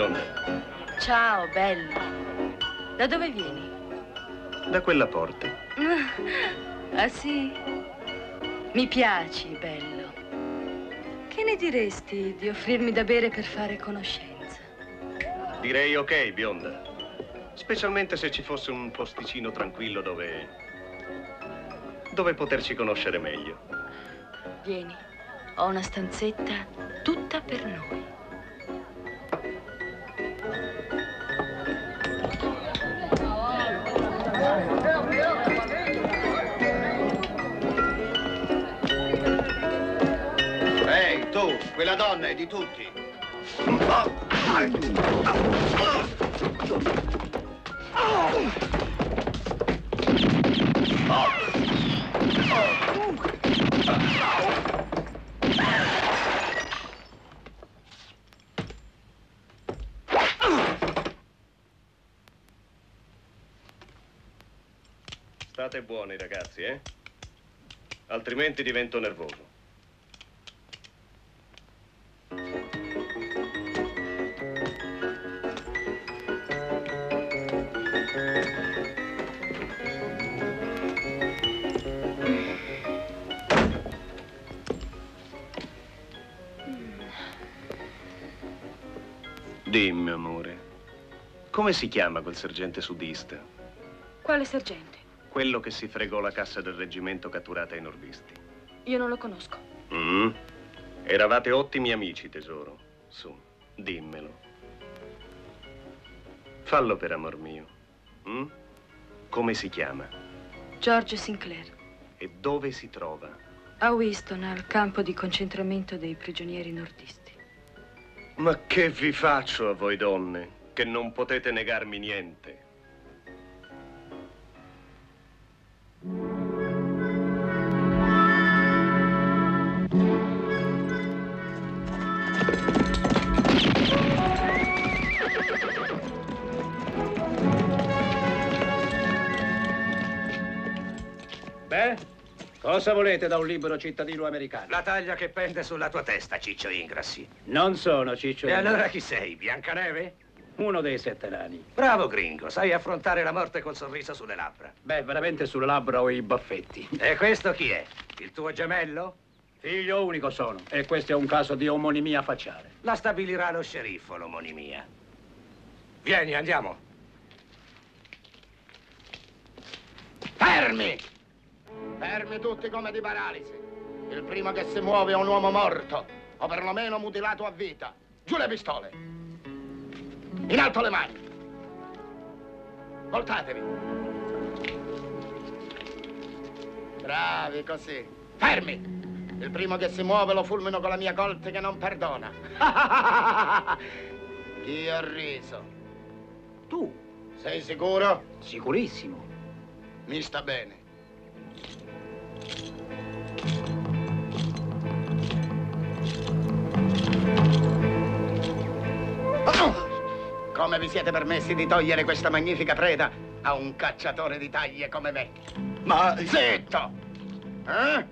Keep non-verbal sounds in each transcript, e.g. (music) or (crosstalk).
Ciao, bionda. Ciao, bello. Da dove vieni? Da quella porta. Ah, sì? Mi piaci, bello. Che ne diresti di offrirmi da bere per fare conoscenza? Direi ok, bionda. Specialmente se ci fosse un posticino tranquillo dove... dove poterci conoscere meglio. Vieni, ho una stanzetta tutta per noi. Quella donna è di tutti. State buoni, ragazzi, eh? Altrimenti divento nervoso. Come si chiama quel sergente sudista? Quale sergente? Quello che si fregò la cassa del reggimento catturata ai nordisti. Io non lo conosco. Mm. Eravate ottimi amici, tesoro. Su, dimmelo. Fallo per amor mio. Mm? Come si chiama? George Sinclair. E dove si trova? A Winston, al campo di concentramento dei prigionieri nordisti. Ma che vi faccio a voi donne, che non potete negarmi niente? Beh, cosa volete da un libero cittadino americano? La taglia che pende sulla tua testa, Ciccio Ingrassi. Non sono Ciccio. E Ingrassi. allora chi sei? Biancaneve? Uno dei sette nani. Bravo gringo, sai affrontare la morte col sorriso sulle labbra. Beh, veramente sulle labbra ho i baffetti. E questo chi è? Il tuo gemello? Figlio unico sono. E questo è un caso di omonimia facciale. La stabilirà lo sceriffo, l'omonimia. Vieni, andiamo. Fermi! Fermi tutti come di paralisi. Il primo che si muove è un uomo morto, o perlomeno mutilato a vita. Giù le pistole. In alto le mani. Voltatevi. Bravi così. Fermi! Il primo che si muove lo fulmino con la mia colte che non perdona. (laughs) Io ho riso. Tu? Sei sicuro? Sicurissimo. Mi sta bene. Oh! Come vi siete permessi di togliere questa magnifica preda a un cacciatore di taglie come me? Ma... Zitto! Eh?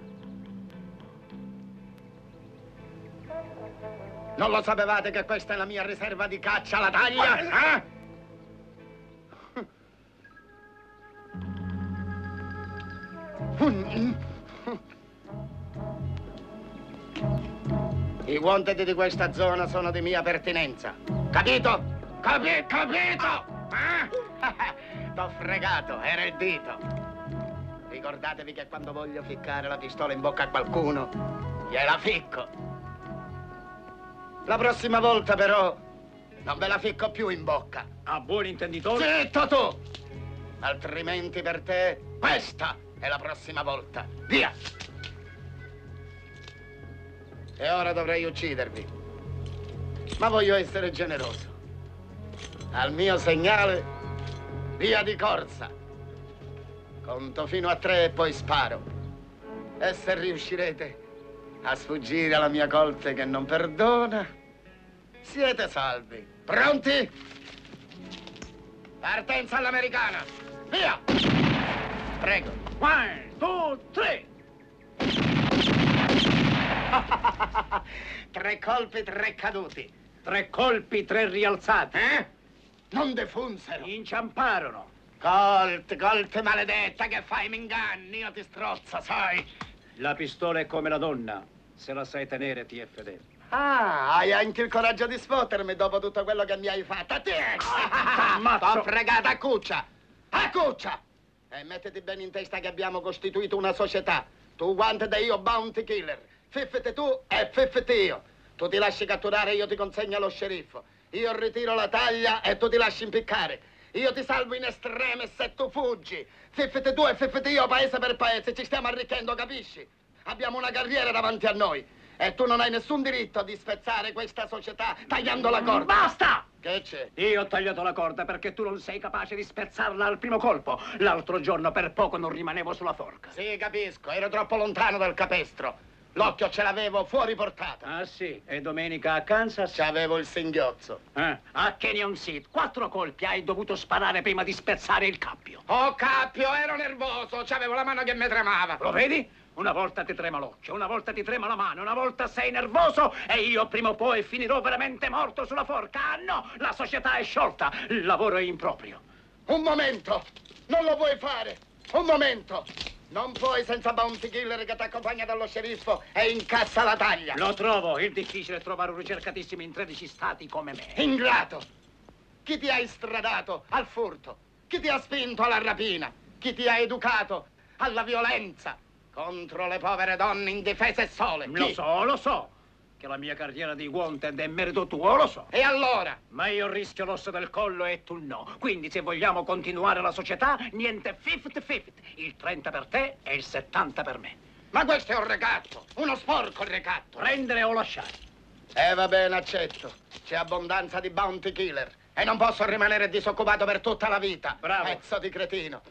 Non lo sapevate che questa è la mia riserva di caccia alla taglia? Eh? I wanted di questa zona sono di mia pertinenza. Capito? Capi capito? Eh? (laughs) T'ho fregato, era il dito. Ricordatevi che quando voglio ficcare la pistola in bocca a qualcuno, gliela ficco. La prossima volta però non ve la ficco più in bocca. A buon intenditore? Zitto tu! Altrimenti per te questa è la prossima volta. Via! E ora dovrei uccidervi. Ma voglio essere generoso. Al mio segnale, via di corsa. Conto fino a tre e poi sparo. E se riuscirete a sfuggire alla mia colte che non perdona, siete salvi. Pronti? Partenza all'americana. Via! Prego. One, two, three. (laughs) tre colpi, tre caduti. Tre colpi, tre rialzati. Eh? Non defunsero. Inciamparono. Colt, Colt maledetta, che fai? Mi inganni, io ti strozza, sai? La pistola è come la donna. Se la sai tenere, ti è fedele. Ah, hai anche il coraggio di sfottermi dopo tutto quello che mi hai fatto. T'ammazzo. T'ho fregata a cuccia! A cuccia! E mettiti bene in testa che abbiamo costituito una società. Tu guante da io bounty killer. Fiffete tu e fiffete io. Tu ti lasci catturare e io ti consegno allo sceriffo. Io ritiro la taglia e tu ti lasci impiccare. Io ti salvo in estreme se tu fuggi. Fiffete tu e fiffete io paese per paese. Ci stiamo arricchendo, capisci? Abbiamo una carriera davanti a noi. E tu non hai nessun diritto di spezzare questa società tagliando la corda. Basta! Che c'è? Io ho tagliato la corda perché tu non sei capace di spezzarla al primo colpo. L'altro giorno per poco non rimanevo sulla forca. Sì, capisco, ero troppo lontano dal capestro. L'occhio ce l'avevo fuori portata. Ah sì? E domenica a Kansas? C'avevo il singhiozzo. Eh, a Canyon Seat. Quattro colpi hai dovuto sparare prima di spezzare il cappio. Oh, cappio, ero nervoso, c'avevo la mano che mi tremava. Lo vedi? Una volta ti trema l'occhio, una volta ti trema la mano, una volta sei nervoso e io prima o poi finirò veramente morto sulla forca. Ah no, la società è sciolta, il lavoro è improprio. Un momento, non lo puoi fare. Un momento. Non puoi senza bounty killer che ti accompagna dallo sceriffo e incassa la taglia. Lo trovo, il difficile è trovare un ricercatissimo in 13 stati come me. Ingrato! Chi ti ha istradato al furto? Chi ti ha spinto alla rapina? Chi ti ha educato alla violenza contro le povere donne indifese e sole? Lo Chi? so, lo so, che la mia carriera di wanted è merito tuo, lo so. E allora? Ma io rischio l'osso del collo e tu no. Quindi se vogliamo continuare la società, niente 50-50. Il 30 per te e il 70 per me. Ma questo è un ricatto, uno sporco ricatto. Prendere o lasciare. Eh, va bene, accetto. C'è abbondanza di bounty killer e non posso rimanere disoccupato per tutta la vita. Bravo. Pezzo di cretino.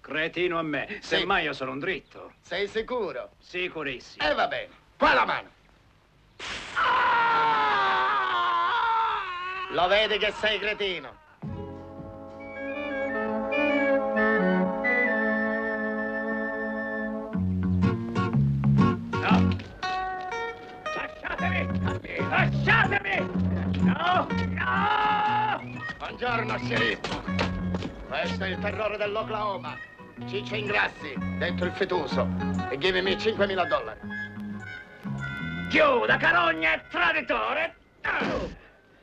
Cretino a me. Semmai io sono un dritto. Sei sicuro? Sicurissimo. Eh, va bene. Qua la mano. Lo vedi che sei cretino? No! Lasciatemi! Lasciatemi! No! No! Buongiorno, sceriffo. Questo è il terrore dell'Oklahoma. Ciccio Ingrassi, detto il fetuso. E give me 5.000 dollari. Chiuda, carogna e traditore!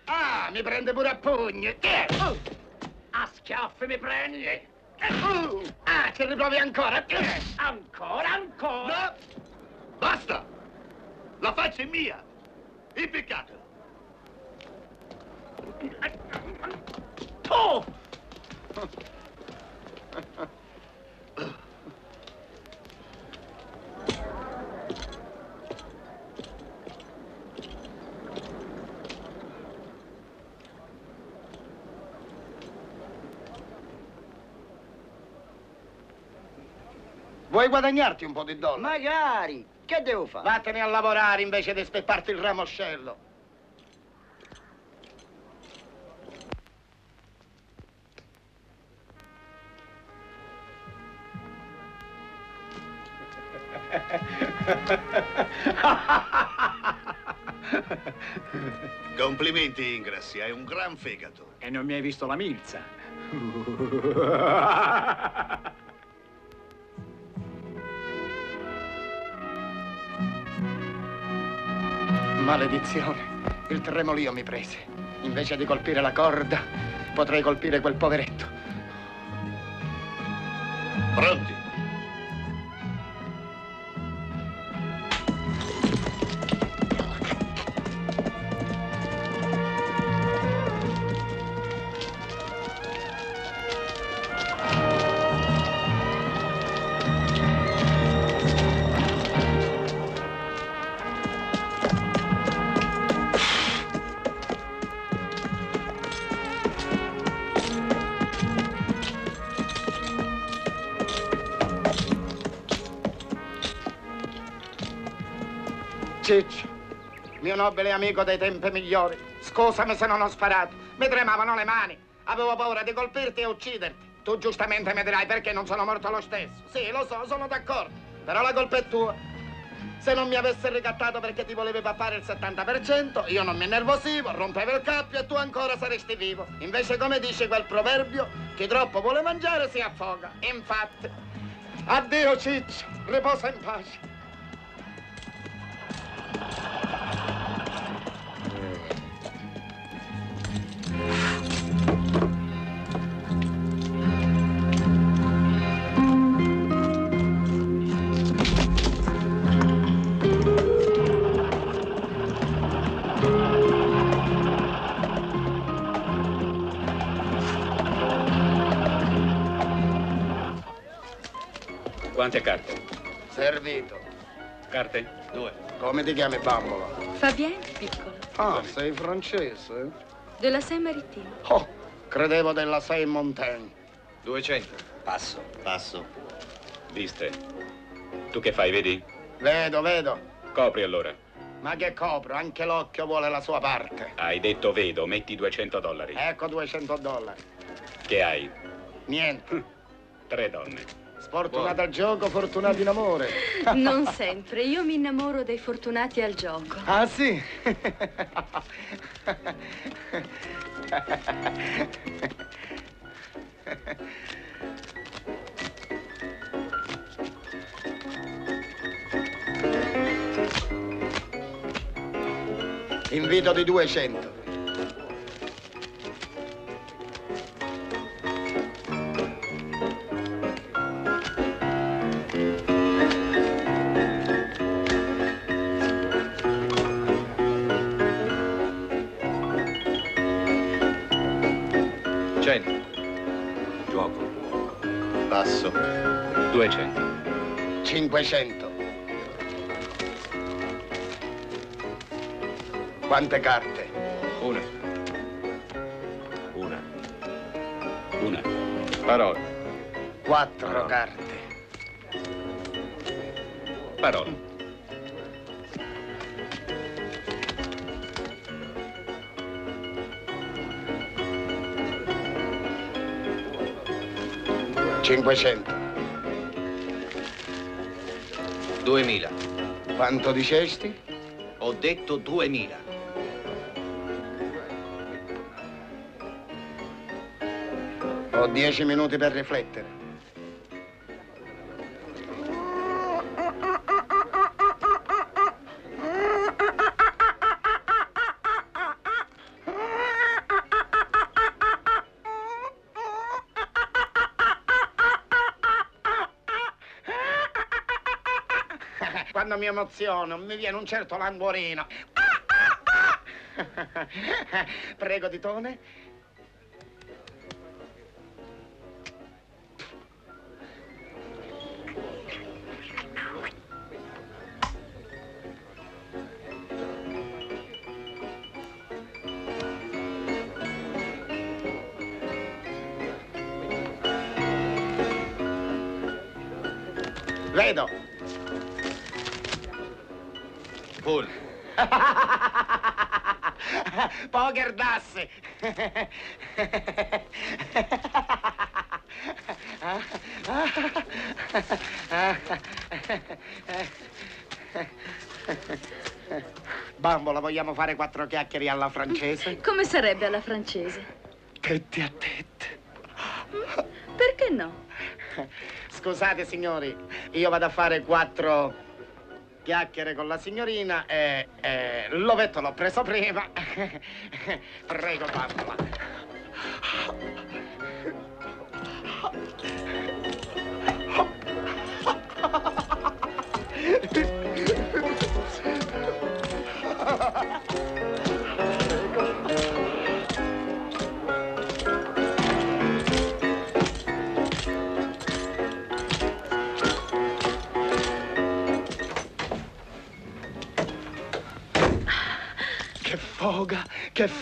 Ah, mi prende pure a pugni. Oh, A schiaffi mi prendi! Uh, ah, ci riprovi ancora. Ancora, ancora! No! Basta! La faccia è mia! Impiccato! Tu! (laughs) Vuoi guadagnarti un po' di dollari? Magari. Che devo fare? Vattene a lavorare invece di spettarti il ramoscello. (laughs) Complimenti, Ingrassi, hai un gran fegato. E non mi hai visto la milza? (laughs) Maledizione. Il tremolio mi prese. Invece di colpire la corda, potrei colpire quel poveretto. Pronti? Mio nobile amico dei tempi migliori, scusami se non ho sparato. Mi tremavano le mani. Avevo paura di colpirti e ucciderti. Tu giustamente mi dirai perché non sono morto lo stesso. Sì, lo so, sono d'accordo. Però la colpa è tua. Se non mi avesse ricattato perché ti volevi pappare il 70%, io non mi innervosivo, rompevo il cappio e tu ancora saresti vivo. Invece, come dice quel proverbio, chi troppo vuole mangiare si affoga. Infatti, addio Ciccio, riposa in pace. Quante carte? Servito. Carte? Due. Come ti chiami, bambola? Fabien, piccolo, Ah, sei francese? della Seine-Marittima. Oh, credevo della Saint Montaigne. 200. Passo, passo. Viste. Tu che fai, vedi? Vedo, vedo. Copri allora. Ma che copro, anche l'occhio vuole la sua parte. Hai detto vedo, metti 200 dollari. Ecco 200 dollari. Che hai? Niente. Tre donne. Sfortunato al gioco, fortunato in amore. (laughs) Non sempre, io mi innamoro dei fortunati al gioco. Ah, sì? (laughs) Invito di 200. 500. Quante carte? Una. Una. Una. Parola. Quattro No. carte. Parola. Cinquecento. 2000. Quanto dicesti? Ho detto 2000. Ho dieci minuti per riflettere. Quando mi viene un certo languorino. (laughs) Prego di tone. Vedo. Vogliamo fare quattro chiacchiere alla francese? (laughs) Come sarebbe alla francese? Tette a tette. Perché no? Scusate signori, io vado a fare quattro chiacchiere con la signorina e, e l'ovetto l'ho preso prima. (laughs) Prego, bambola.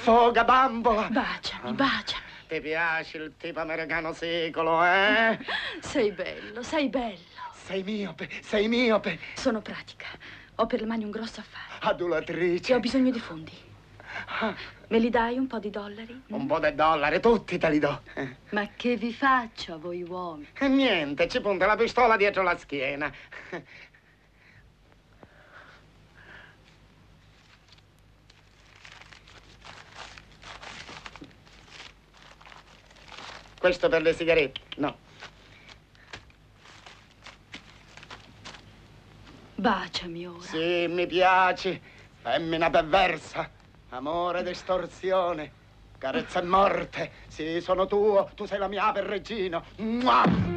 Foga, bambola. Baciami, baciami. Ti piace il tipo americano secolo, eh? (laughs) Sei bello, sei bello. Sei miope, sei miope. Sono pratica. Ho per le mani un grosso affare. E Adulatrice. ho bisogno di fondi. Me li dai un po' di dollari? Mm? Un po' di dollari, tutti te li do. Ma che vi faccio a voi uomini? E niente, ci punta la pistola dietro la schiena. Questo per le sigarette? No. Baciami ora. Sì, mi piaci. Femmina perversa. Amore ed estorsione. Carezza e morte. Sì, sono tuo. Tu sei la mia ape regina. Mua!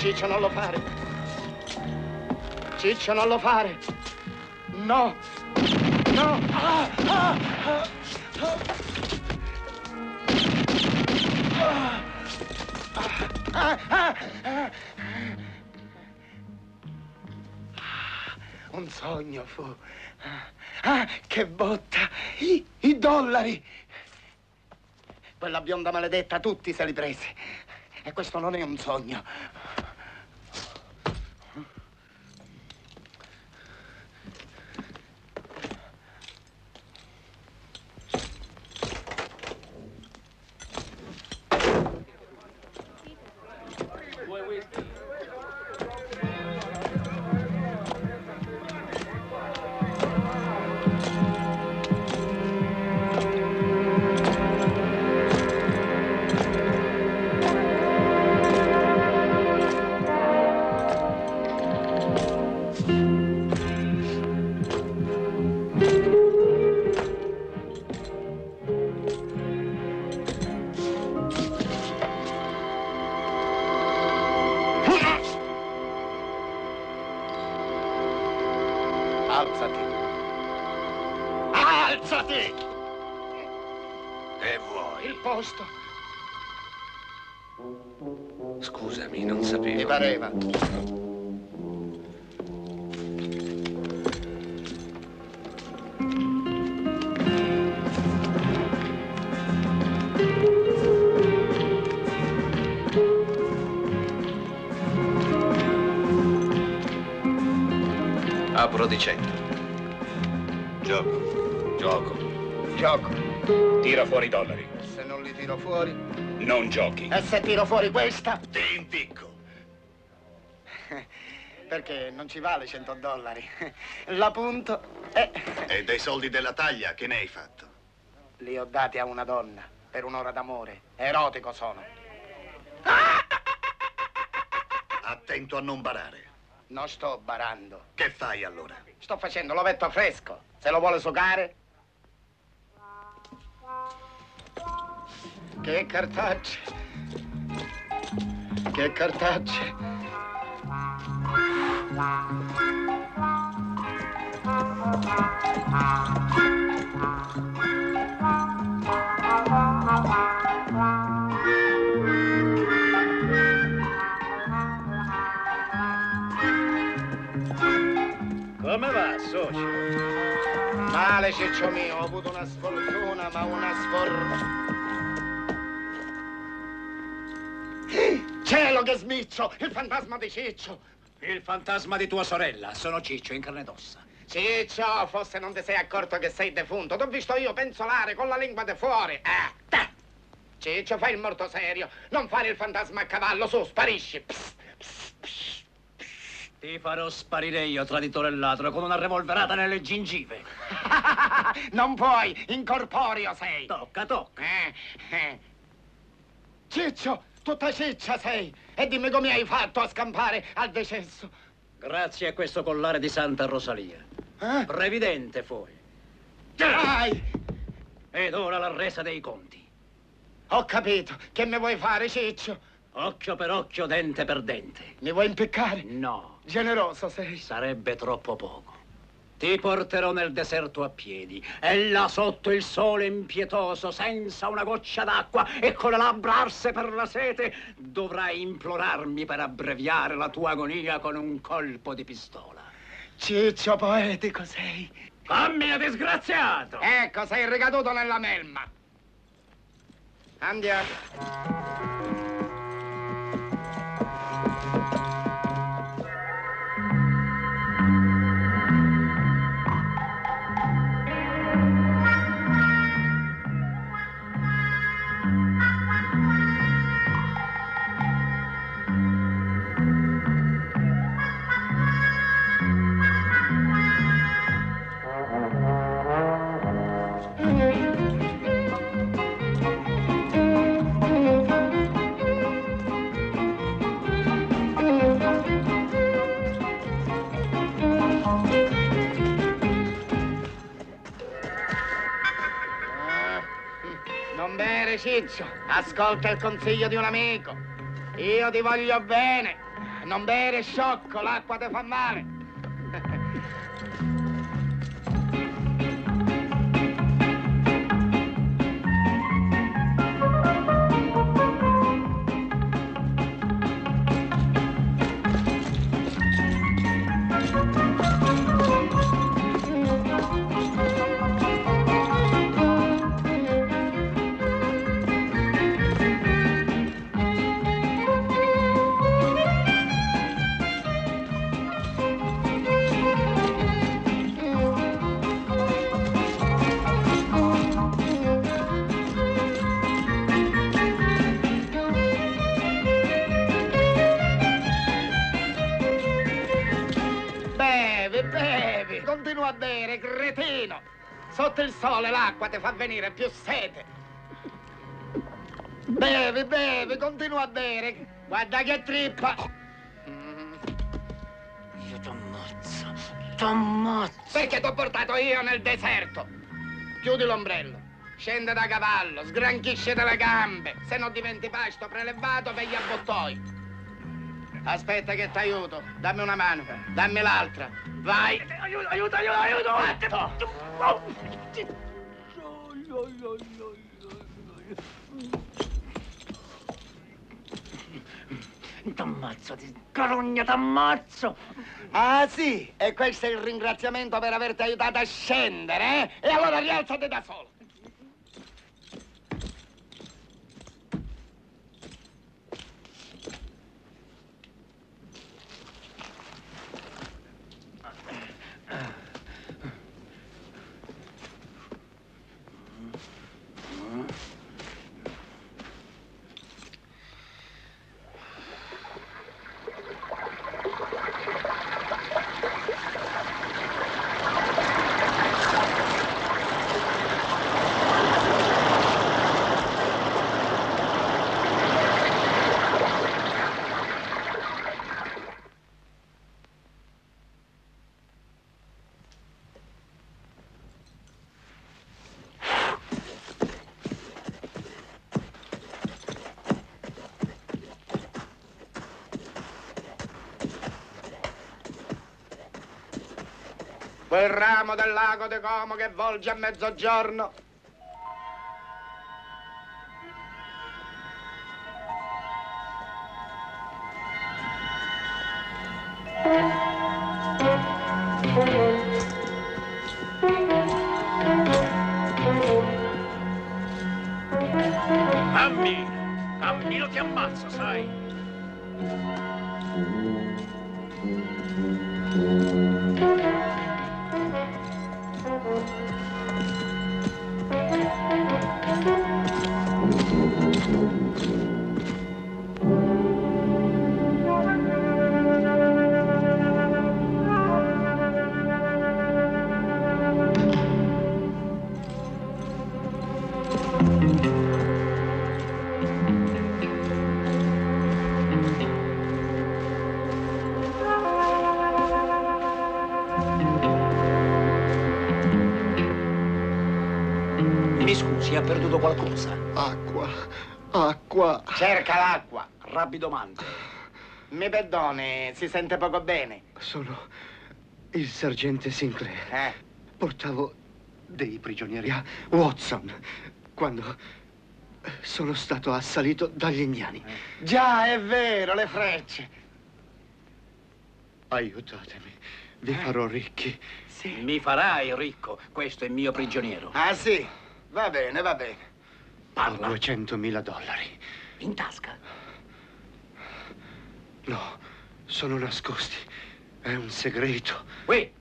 Ciccio, non lo fare. Ciccio, non lo fare. No. No. Ah, ah, ah. Un sogno fu. Ah, che botta! I, I dollari! Quella bionda maledetta tutti se li prese. E questo non è un sogno. E se tiro fuori questa? Ti impicco. (laughs) Perché non ci vale 100 dollari. (laughs) La punto e E dei soldi della taglia che ne hai fatto? li ho dati a una donna per un'ora d'amore. Erotico sono. (laughs) Attento a non barare. Non sto barando. Che fai allora? Sto facendo l'ovetto fresco. Se lo vuole sucare? Che cartacce. Che cartacce. Come va, socio? Male, ciccio mio, ho avuto una sfortuna, ma una sfor... Cielo che smiccio! Il fantasma di Ciccio! Il fantasma di tua sorella. Sono Ciccio in carne ed ossa. Ciccio, forse non ti sei accorto che sei defunto. T'ho visto io penzolare con la lingua di fuori. Eh, ta. Ciccio, fai il morto serio. Non fare il fantasma a cavallo, su, sparisci. Psst, psst, psst. Ti farò sparire io, traditore e ladro, con una revolverata nelle gengive. (laughs) non puoi, incorporeo sei. Tocca, tocca. Eh, eh. Ciccio, tutta ciccia sei. E dimmi come hai fatto a scampare al decesso. Grazie a questo collare di Santa Rosalia. Eh? Previdente fuori. Dai! Ed ora la resa dei conti. Ho capito. Che mi vuoi fare, Ciccio? Occhio per occhio, dente per dente. Mi vuoi impiccare? No, Generoso sei. sarebbe troppo poco. Ti porterò nel deserto a piedi e là sotto il sole impietoso, senza una goccia d'acqua e con le labbra arse per la sete, dovrai implorarmi per abbreviare la tua agonia con un colpo di pistola. Ciccio poetico sei. Fammi disgraziato! Ecco, sei ricaduto nella melma. Andiamo. Bere, Ciccio. Ascolta il consiglio di un amico. Io ti voglio bene. Non bere, sciocco, l'acqua ti fa male. Sotto il sole l'acqua ti fa venire più sete. Bevi, bevi, continua a bere. Guarda che trippa. Mm. Io t'ammazzo, t'ammazzo. Perché t'ho portato io nel deserto. Chiudi l'ombrello. Scende da cavallo, sgranchiscete le gambe. Se non diventi pasto prelevato per gli abbottoi. Aspetta che t'aiuto. Dammi una mano. Dammi l'altra. Vai. Aiuto, aiuto, aiuto, aiuto! Fatto. T'ammazzo, ti carogna, t'ammazzo! Ah sì, e questo è il ringraziamento per averti aiutato a scendere, eh? E allora rialzati da solo. Quel ramo del lago de Como che volge a mezzogiorno. Cammina, cammino ti ammazzo, sai. Mi Cerca l'acqua. Rapidomante. Mi perdoni, si sente poco bene. Sono il sergente Sinclair. Eh? Portavo dei prigionieri a Watson quando sono stato assalito dagli indiani. Già, è vero, le frecce. Aiutatemi, vi farò ricchi. Mi farai ricco, questo è mio prigioniero. Ah, sì? Va bene, va bene. Ho Parla. 200.000 dollari. In tasca. No, sono nascosti. È un segreto. Qui,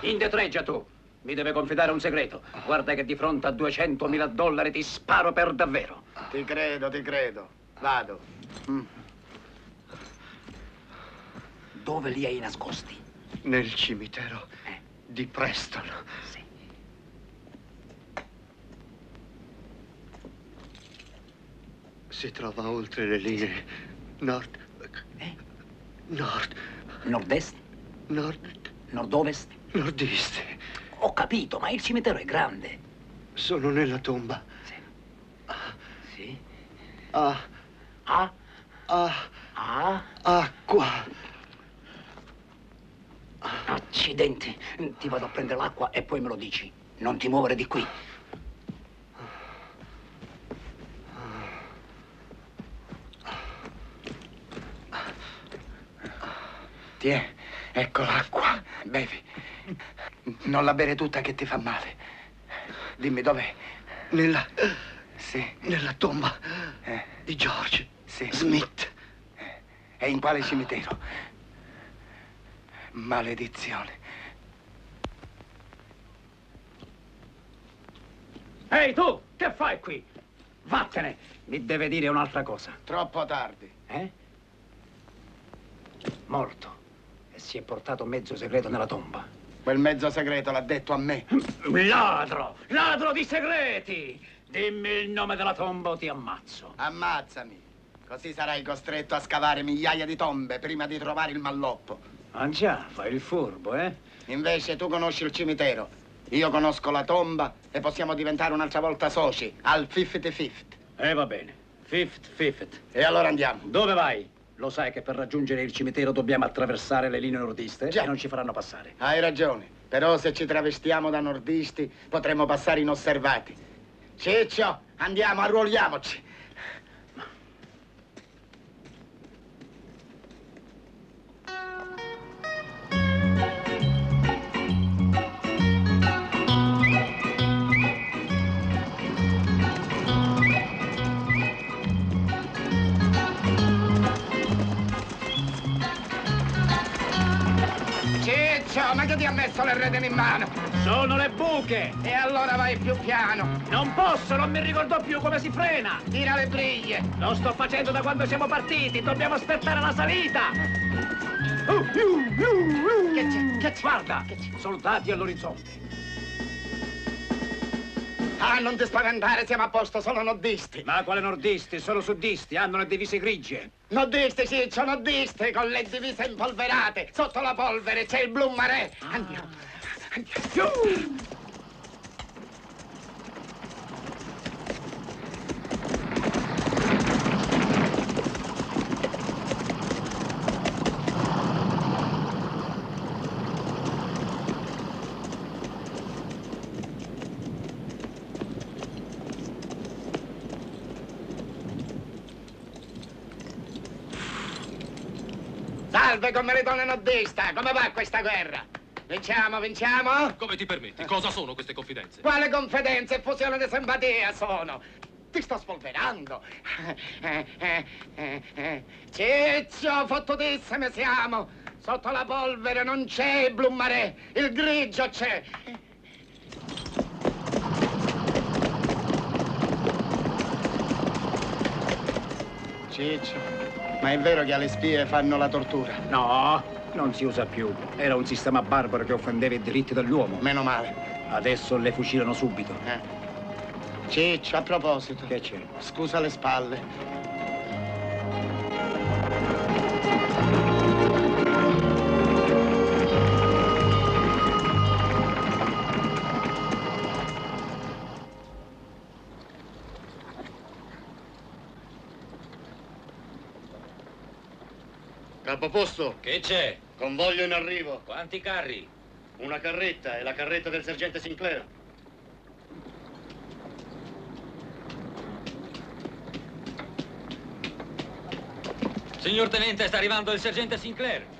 indetreggia tu. Mi deve confidare un segreto. Guarda che di fronte a 200.000 dollari ti sparo per davvero. Ti credo, ti credo. Vado. Mm. Dove li hai nascosti? Nel cimitero Eh. di Preston. Sì. Si trova oltre le linee nord. Eh? Nord. Nord-est? Nord. Nord-ovest? Nordiste. Ho capito, ma il cimitero è grande. Sono nella tomba. Sì. Sì. Ah, Ah, ah, ah, acqua. accidenti. Ti vado a prendere l'acqua e poi me lo dici. Non ti muovere di qui. Tiè, ecco l'acqua. Bevi. Non la bere tutta che ti fa male. Dimmi dov'è. Nella. Sì. nella tomba Eh, di George Sì. Smith. E in quale cimitero? Maledizione. Ehi tu, che fai qui? Vattene! Mi deve dire un'altra cosa. Troppo tardi. Eh? Morto. E si è portato mezzo segreto nella tomba. Quel mezzo segreto l'ha detto a me. Ladro! Ladro di segreti! Dimmi il nome della tomba o ti ammazzo. Ammazzami. Così sarai costretto a scavare migliaia di tombe prima di trovare il malloppo. Ah già, fai il furbo, eh? Invece tu conosci il cimitero. Io conosco la tomba e possiamo diventare un'altra volta soci al 50-50. E va bene. Fifth, fifth. E allora andiamo. Dove vai? Lo sai che per raggiungere il cimitero dobbiamo attraversare le linee nordiste Già. e non ci faranno passare. Hai ragione. Però se ci travestiamo da nordisti potremo passare inosservati. Ciccio, andiamo, arruoliamoci. Che ti ha messo le redini in mano? Sono le buche! E allora vai più piano. Non posso, non mi ricordo più come si frena! Tira le briglie. Lo sto facendo da quando siamo partiti, dobbiamo aspettare la salita! Che c'è? Che c'è? Guarda, soldati all'orizzonte. Ah, non ti spaventare, siamo a posto, sono nodisti. Ma quale nordisti? Sono suddisti, hanno le divise grigie. Nodisti, Ciccio, nodisti, con le divise impolverate. Sotto la polvere c'è il blu marè. Andiamo. Andiamo. Salve come le donne nordista. Come va questa guerra? Vinciamo, vinciamo? Come ti permetti? Cosa sono queste confidenze? Quale confidenza e fusione di simpatia sono? Ti sto spolverando. Ciccio, fottutissime siamo. Sotto la polvere non c'è il blu marè, il grigio c'è. Ciccio, ma è vero che alle spie fanno la tortura? No, non si usa più. Era un sistema barbaro che offendeva i diritti dell'uomo. Meno male. Adesso le fucilano subito. Eh. Ciccio, a proposito. Che c'è? Scusa le spalle. Capoposto, Che c'è? convoglio in arrivo. Quanti carri? Una carretta, è la carretta del sergente Sinclair. Signor Tenente, sta arrivando il sergente Sinclair.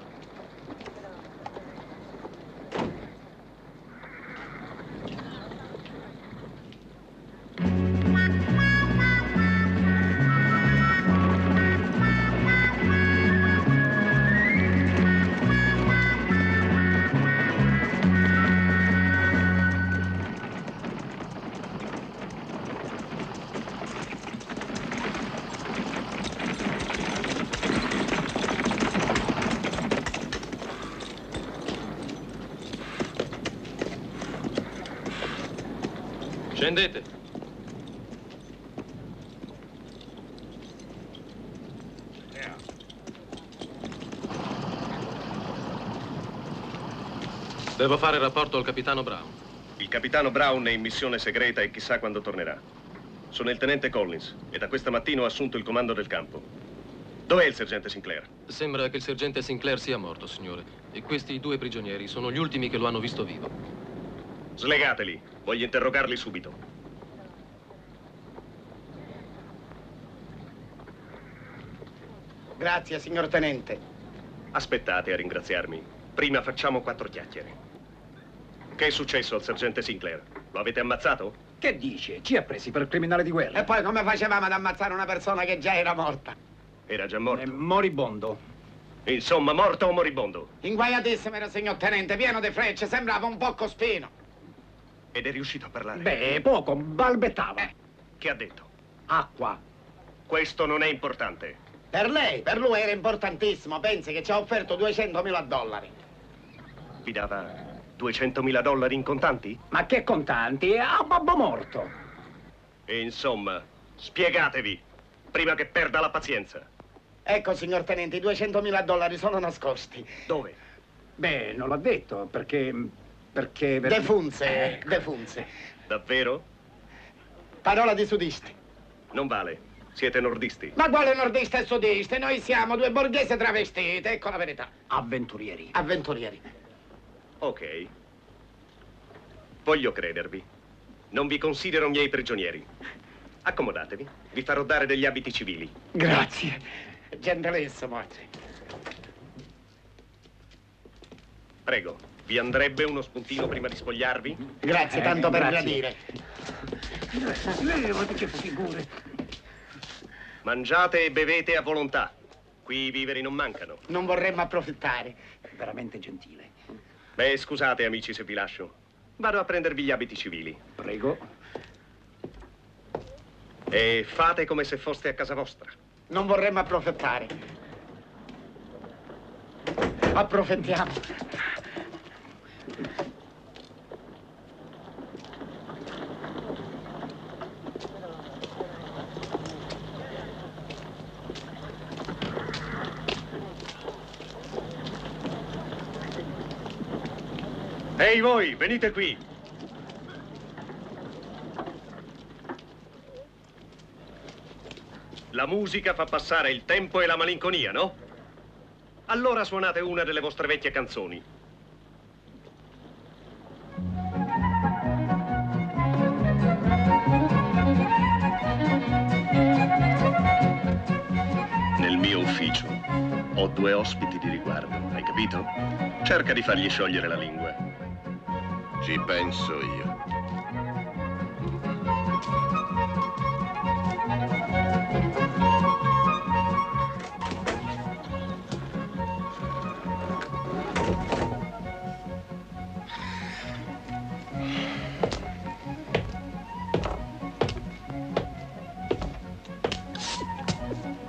Devo fare rapporto al capitano Brown. Il capitano Brown è in missione segreta e chissà quando tornerà. Sono il tenente Collins e da questa mattina ho assunto il comando del campo. Dov'è il sergente Sinclair? Sembra che il sergente Sinclair sia morto, signore. E questi due prigionieri sono gli ultimi che lo hanno visto vivo. Slegateli, voglio interrogarli subito. Grazie, signor tenente. Aspettate a ringraziarmi. Prima facciamo quattro chiacchiere. Che è successo al sergente Sinclair? Lo avete ammazzato? Che dice? Ci ha presi per criminale di guerra. E poi come facevamo ad ammazzare una persona che già era morta? Era già È morto. moribondo. Insomma, morto o moribondo? Inguaiatissimo era, signor tenente, pieno di frecce, sembrava un po' cospino. Ed è riuscito a parlare? Beh, poco, balbettava. Che ha detto? Acqua. Questo non è importante. Per lei, per lui era importantissimo. Pensi che ci ha offerto 200.000 dollari. Vi dava 200.000 dollari in contanti? Ma che contanti? È a babbo morto. E insomma, spiegatevi, prima che perda la pazienza. Ecco, signor tenente, i 200.000 dollari sono nascosti. Dove? Beh, non l'ha detto, perché... perché... Defunze, defunze. Davvero? Parola di sudisti. Non vale. Siete nordisti. Ma quale nordista e sudista? Noi siamo due borghesi travestiti, ecco la verità. Avventurieri. Avventurieri. Ok. Voglio credervi. Non vi considero miei prigionieri. Accomodatevi. Vi farò dare degli abiti civili. Grazie. Gentilissimo. Prego, vi andrebbe uno spuntino prima di spogliarvi? Grazie, Eh, tanto per grazie. gradire. Levati che figure. Mangiate e bevete a volontà. Qui i viveri non mancano. Non vorremmo approfittare. Veramente gentile. Beh, scusate amici se vi lascio. Vado a prendervi gli abiti civili. Prego. E fate come se foste a casa vostra. Non vorremmo approfittare. Approfittiamo. Ehi voi, venite qui. La musica fa passare il tempo e la malinconia, no? Allora suonate una delle vostre vecchie canzoni. Nel mio ufficio Ho due ospiti di riguardo, hai capito? Cerca di fargli sciogliere la lingua. Ci penso io.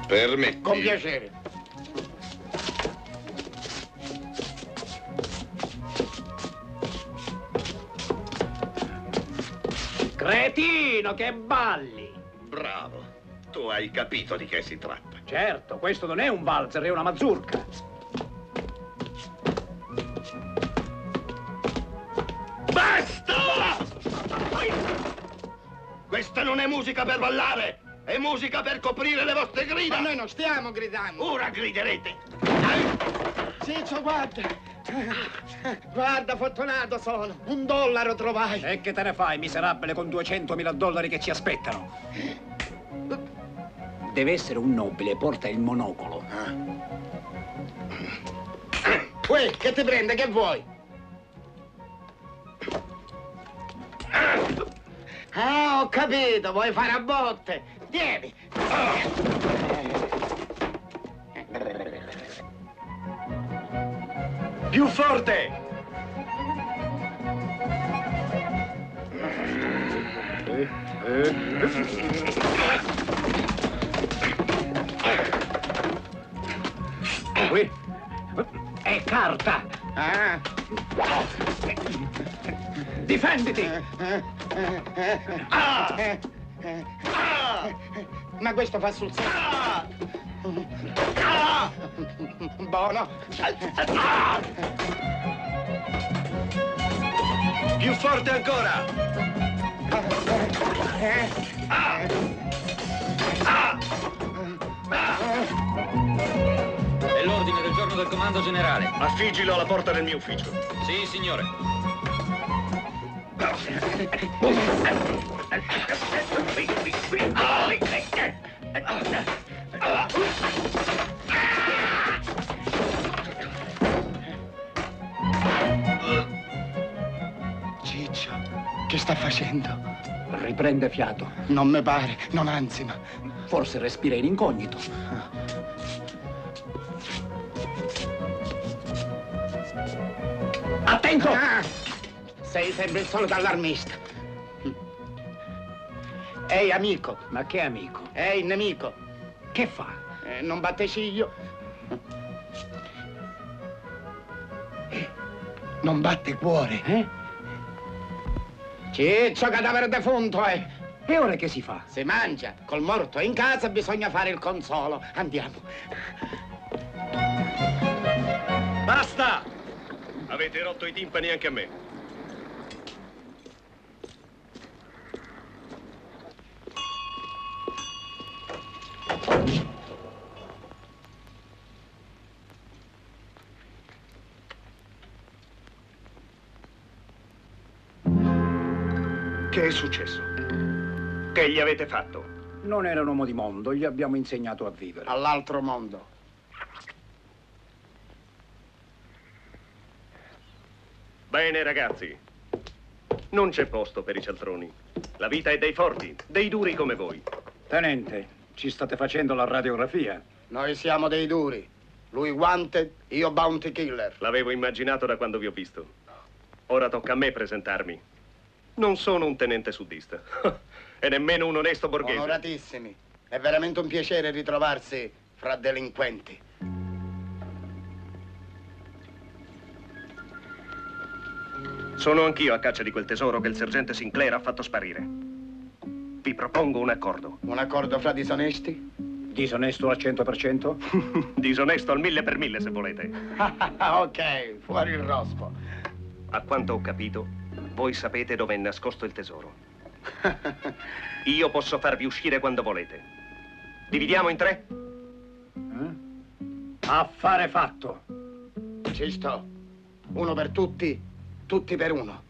Permetti. Con piacere. Cretino, che balli! Bravo. Tu hai capito di che si tratta. Certo, questo non è un valzer, è una mazurka. Basta! Questa non è musica per ballare, è musica per coprire le vostre grida. Ma noi non stiamo gridando. Ora griderete. Ciccio, guarda. Guarda, fortunato sono. Un dollaro trovai. E che te ne fai, miserabile, con 200.000 dollari che ci aspettano? Deve essere un nobile, porta il monocolo. Uè, che ti prende? Che vuoi? Ah, ho capito, vuoi fare a botte. Vieni. Più forte! Qui è carta. Ah. Difenditi! Ah. Ma questo fa sul serio. Ah. Buono. Più forte ancora! È l'ordine del giorno del comando generale. Affigilo alla porta del mio ufficio. Sì, signore. Ciccio, sta facendo? Riprende fiato. Non mi pare, non anzi, ma... Forse respira in incognito. Attento! Ah, sei sempre il solito allarmista. Ehi, amico. Ma che amico? Ehi, nemico. Che fa? Eh, non batte ciglio. Non batte cuore. Eh? Ciccio, cadavere defunto, eh. E ora che si fa? Si mangia. Col morto in casa bisogna fare il consolo. Andiamo. Basta! Avete rotto i timpani anche a me. Che è successo? Che gli avete fatto? Non era un uomo di mondo, gli abbiamo insegnato a vivere. All'altro mondo. Bene, ragazzi. Non c'è posto per i cialtroni. La vita è dei forti, dei duri come voi. Tenente, ci state facendo la radiografia? Noi siamo dei duri. Lui wanted, io bounty killer. L'avevo immaginato da quando vi ho visto. Ora tocca a me presentarmi. Non sono un tenente suddista. (laughs) e nemmeno un onesto borghese. Onoratissimi. È veramente un piacere ritrovarsi fra delinquenti. Sono anch'io a caccia di quel tesoro che il sergente Sinclair ha fatto sparire. Vi propongo un accordo. Un accordo fra disonesti? Disonesto al 100%? (laughs) Disonesto al mille per mille, se volete. (laughs) ok, fuori il rospo. A quanto ho capito, voi sapete dove è nascosto il tesoro. (laughs) Io posso farvi uscire quando volete. Dividiamo in tre? Affare fatto. Ci sto. Uno per tutti, tutti per uno.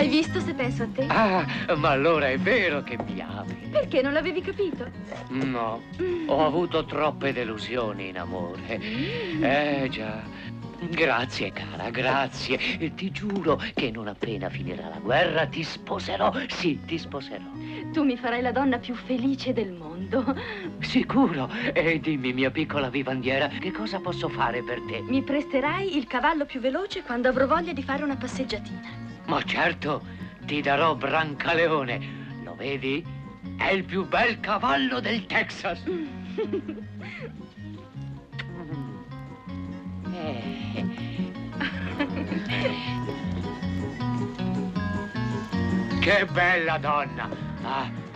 Hai visto se penso a te? Ah, ma allora è vero che mi ami. Perché non l'avevi capito? No, ho avuto troppe delusioni in amore. Eh già. Grazie cara, grazie. E ti giuro che non appena finirà la guerra ti sposerò. Sì, ti sposerò. Tu mi farai la donna più felice del mondo. Sicuro. E dimmi, mia piccola vivandiera, che cosa posso fare per te? Mi presterai il cavallo più veloce quando avrò voglia di fare una passeggiatina. Ma certo, ti darò Brancaleone. Lo vedi? È il più bel cavallo del Texas. (laughs) Eh. Che bella donna! Ah.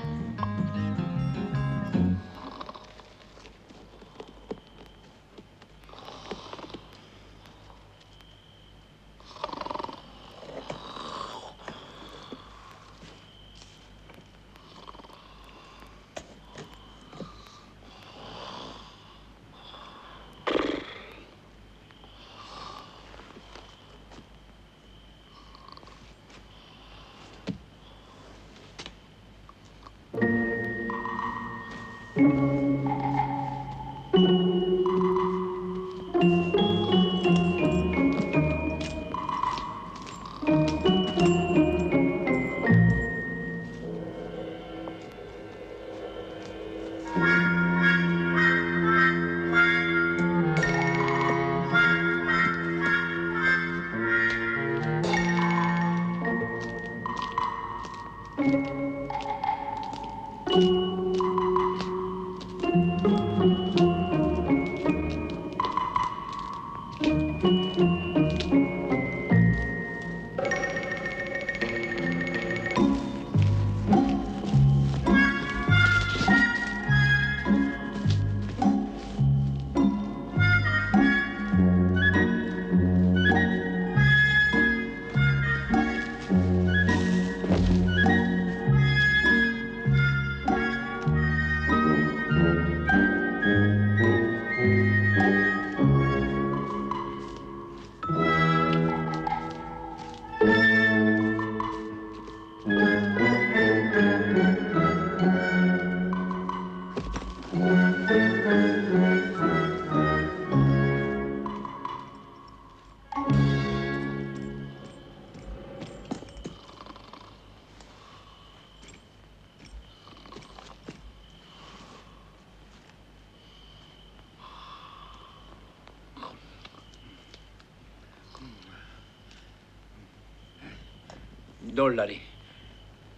Dollari.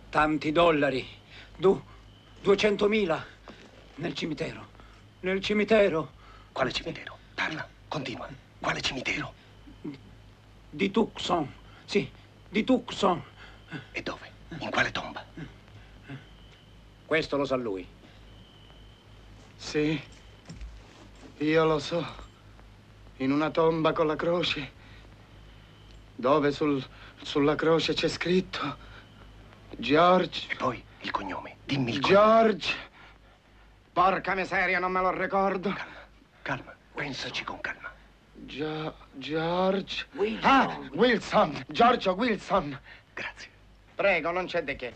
Tanti dollari. Du, duecentomila. Nel cimitero. Nel cimitero. Quale cimitero? Parla, continua. Quale cimitero? Di Tucson. Sì, di Tucson. E dove? In quale tomba? Questo lo sa lui. Sì, io lo so. In una tomba con la croce, dove sul, sulla croce c'è scritto George. E poi il cognome, dimmi il George. Porca miseria, non me lo ricordo. Calma, calma, pensaci con calma. Gio- George. Wilson. Ah, Wilson. Giorgio Wilson. Grazie. Prego, non c'è di che.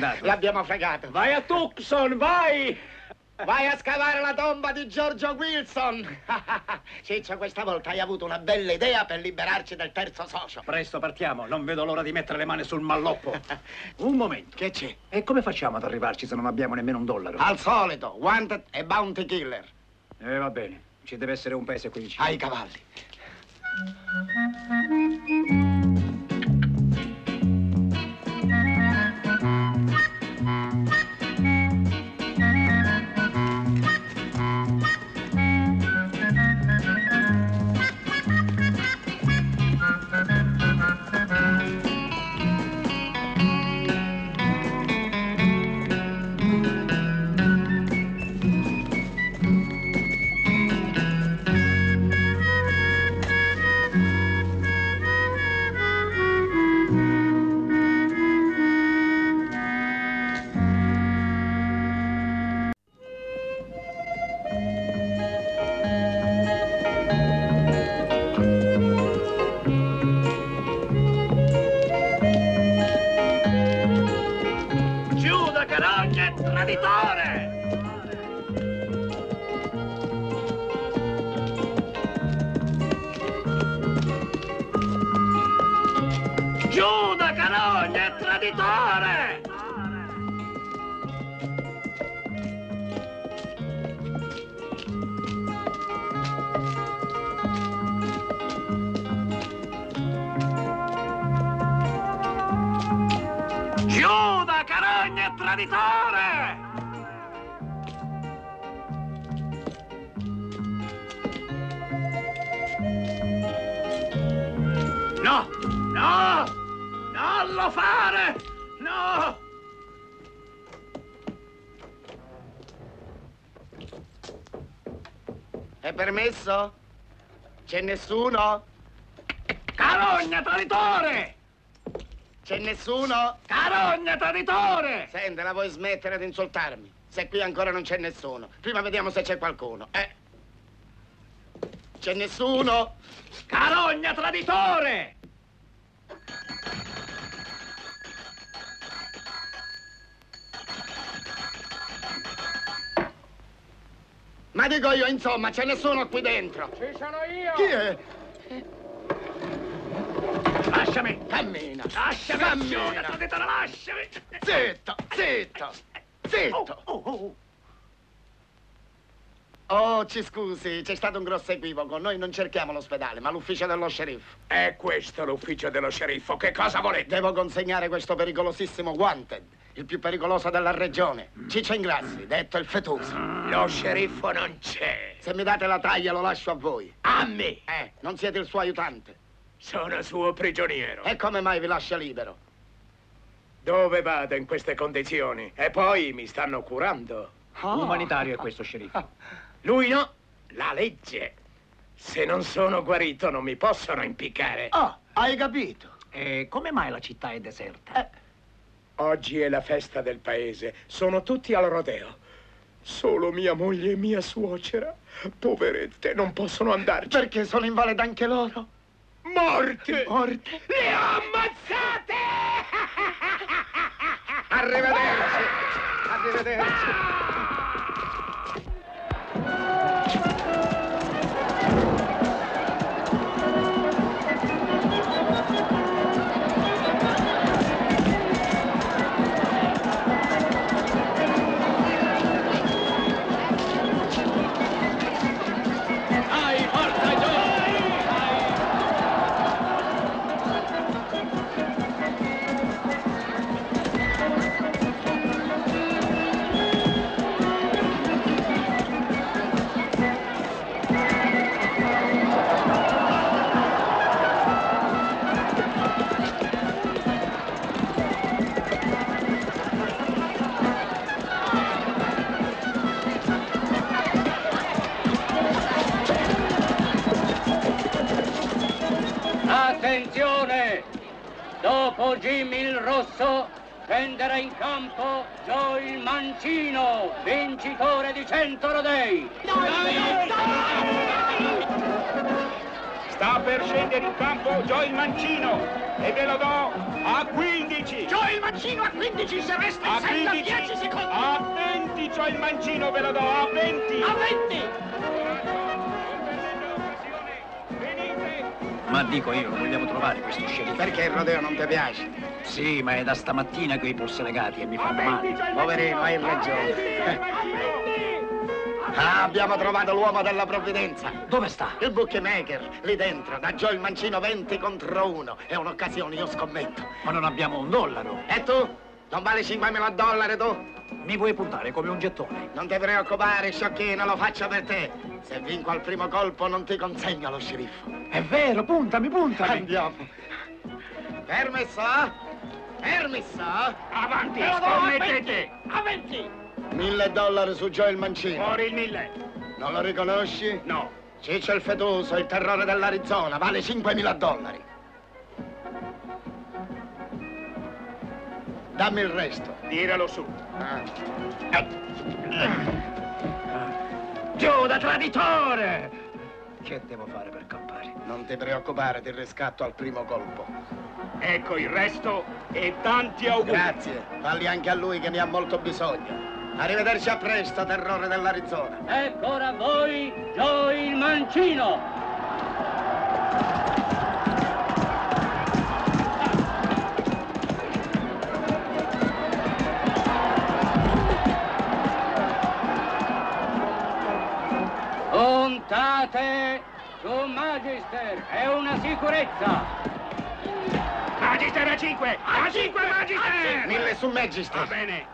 Se n'è andato. L'abbiamo fregato. Vai a Tucson, vai! Vai a scavare la tomba di Giorgio Wilson. (laughs) Ciccio, questa volta hai avuto una bella idea per liberarci del terzo socio. Presto partiamo, non vedo l'ora di mettere le mani sul malloppo. (laughs) Un momento. Che c'è? E come facciamo ad arrivarci se non abbiamo nemmeno un dollaro? Al solito, Wanted e Bounty Killer. Eh, va bene. Ci deve essere un paese qui vicino. Ai cavalli. Permesso? C'è nessuno? Carogna, traditore! C'è nessuno? Carogna, traditore! Senti, la vuoi smettere di insultarmi? Se qui ancora non c'è nessuno. Prima vediamo se c'è qualcuno. Eh? C'è nessuno? Carogna, traditore! Ma dico io, insomma, c'è nessuno qui dentro. Ci sono io! Chi è? Lasciami! Cammina. Lasciami! Cammina. Giuda, traditore, lasciami! Zitto, zitto, zitto. Oh, oh, oh. Oh, ci scusi, c'è stato un grosso equivoco. Noi non cerchiamo l'ospedale, ma l'ufficio dello sceriffo. È questo l'ufficio dello sceriffo. Che cosa volete? Devo consegnare questo pericolosissimo wanted, il più pericoloso della regione. Ciccio Ingrassi, detto il fetuso. Lo sceriffo non c'è. Se mi date la taglia lo lascio a voi. A me! Eh, non siete il suo aiutante. Sono suo prigioniero. E come mai vi lascia libero? Dove vado in queste condizioni? E poi mi stanno curando. Ah. Umanitario è questo, sceriffo. Lui no, la legge. Se non sono guarito non mi possono impiccare. Ah, hai capito? E come mai la città è deserta? Oggi è la festa del paese. Sono tutti al rodeo. Solo mia moglie e mia suocera, poverette, non possono andarci. Perché sono invalide anche loro? Morte! Morte? Le ho ammazzate! Arrivederci! Arrivederci! Attenzione! Dopo Jimmy il Rosso scenderà in campo Joe il Mancino, vincitore di 100 rodei. Sta per scendere in campo Joe il Mancino e ve lo do a 15. Joe il Mancino a 15 se resta in A sella 15. 10 secondi. A 20 Joe il Mancino ve lo do a 20. A 20! Ma dico io, vogliamo trovare questo sceriffo. Perché il rodeo non ti piace? Sì, ma è da stamattina che ho i polsi legati e mi fanno male. Poverino, hai ragione. (laughs) Ah, abbiamo trovato l'uomo della provvidenza. Dove sta? Il bookmaker, lì dentro, da Joe il Mancino 20 contro 1. È un'occasione, io scommetto. Ma non abbiamo un dollaro. E tu? Non vale 5.000 dollari tu? Mi vuoi puntare come un gettone? Non ti preoccupare, sciocchino, lo faccio per te. Se vinco al primo colpo non ti consegno lo sceriffo. È vero, puntami, puntami. Andiamo. Permesso? Permesso? Avanti, scommettete. 20! A 20! Mille dollari su Joe il Mancino. Fuori il mille. Non lo riconosci? No. Ciccio il fetuso, il terrore dell'Arizona, vale 5.000 dollari. Dammi il resto. Tiralo su. Ah. Giù da traditore! Che devo fare per campare? Non ti preoccupare, ti riscatto al primo colpo. Ecco il resto e tanti auguri. Grazie, falli anche a lui che ne ha molto bisogno. Arrivederci a presto, terrore dell'Arizona. Ecco ora a voi, Joe il Mancino. Puntate su Magister, è una sicurezza. Magister a 5! A 5 Magister! Mille su Magister. Va bene.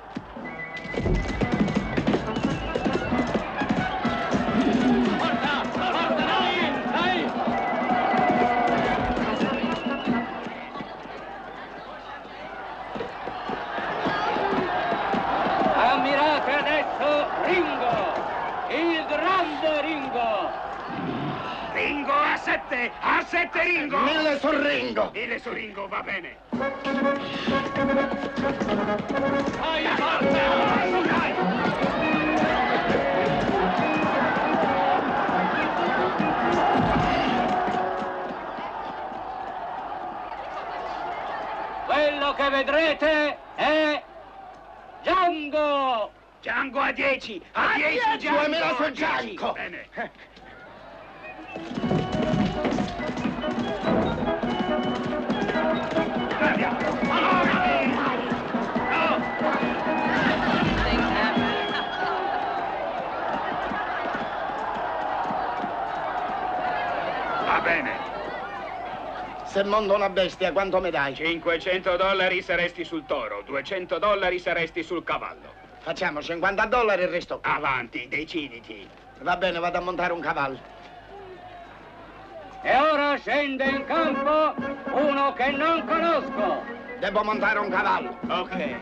A 7! A 7 Ringo! Mille su Ringo. Mille su Ringo, va bene. Vai, forza! Dai! Quello che vedrete è Django! Django a 10! A 10 Django! Duemila su a 10. Django. Bene. (laughs) Se monto una bestia, quanto mi dai? 500 dollari saresti sul toro, 200 dollari saresti sul cavallo. Facciamo 50 dollari e il resto qui. Avanti, deciditi. Va bene, vado a montare un cavallo. E ora scende in campo uno che non conosco. Devo montare un cavallo. Ok.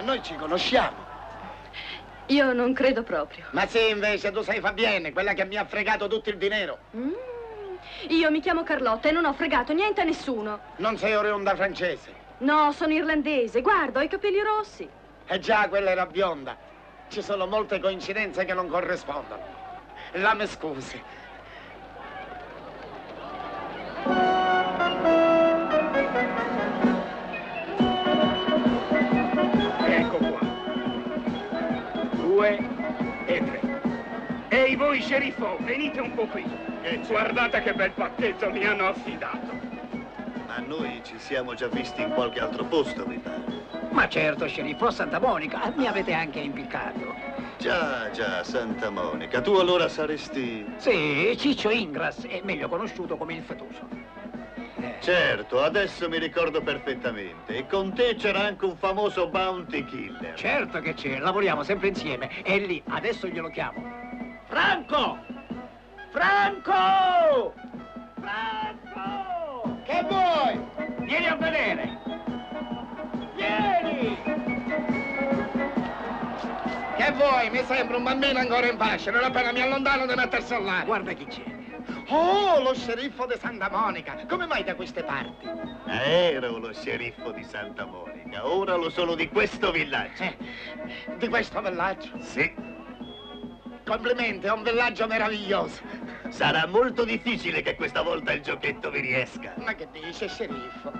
Ma noi ci conosciamo. Io non credo proprio. Ma sì, invece, tu sei Fabienne, quella che mi ha fregato tutto il dinero. Mm. Io mi chiamo Carlotta e non ho fregato niente a nessuno. Non sei oriunda francese. No, sono irlandese. Guarda, ho i capelli rossi. E già, quella era bionda. Ci sono molte coincidenze che non corrispondono. La mi scusi. Voi, sceriffo, venite un po' qui. Guardate che bel pacchetto mi hanno affidato. Ma noi ci siamo già visti in qualche altro posto, mi pare. Ma certo, sceriffo, Santa Monica, mi avete anche impiccato. Già, già, Santa Monica. Tu allora saresti... Sì, Ciccio Ingras, è meglio conosciuto come il fetoso. Certo, adesso mi ricordo perfettamente. E con te c'era anche un famoso bounty killer. Certo che c'è, lavoriamo sempre insieme. È lì, adesso glielo chiamo. Franco! Franco! Franco! Che vuoi? Vieni a vedere! Vieni! Che vuoi? Mi sembra un bambino ancora in pace. Non appena mi allontano di mettersi all'aria. Guarda chi c'è. Oh, lo sceriffo di Santa Monica. Come mai da queste parti? Ero lo sceriffo di Santa Monica, ora lo sono di questo villaggio. Eh, di questo villaggio? Sì, Complimenti, è un villaggio meraviglioso. sarà molto difficile che questa volta il giochetto vi riesca. Ma che dice, sceriffo?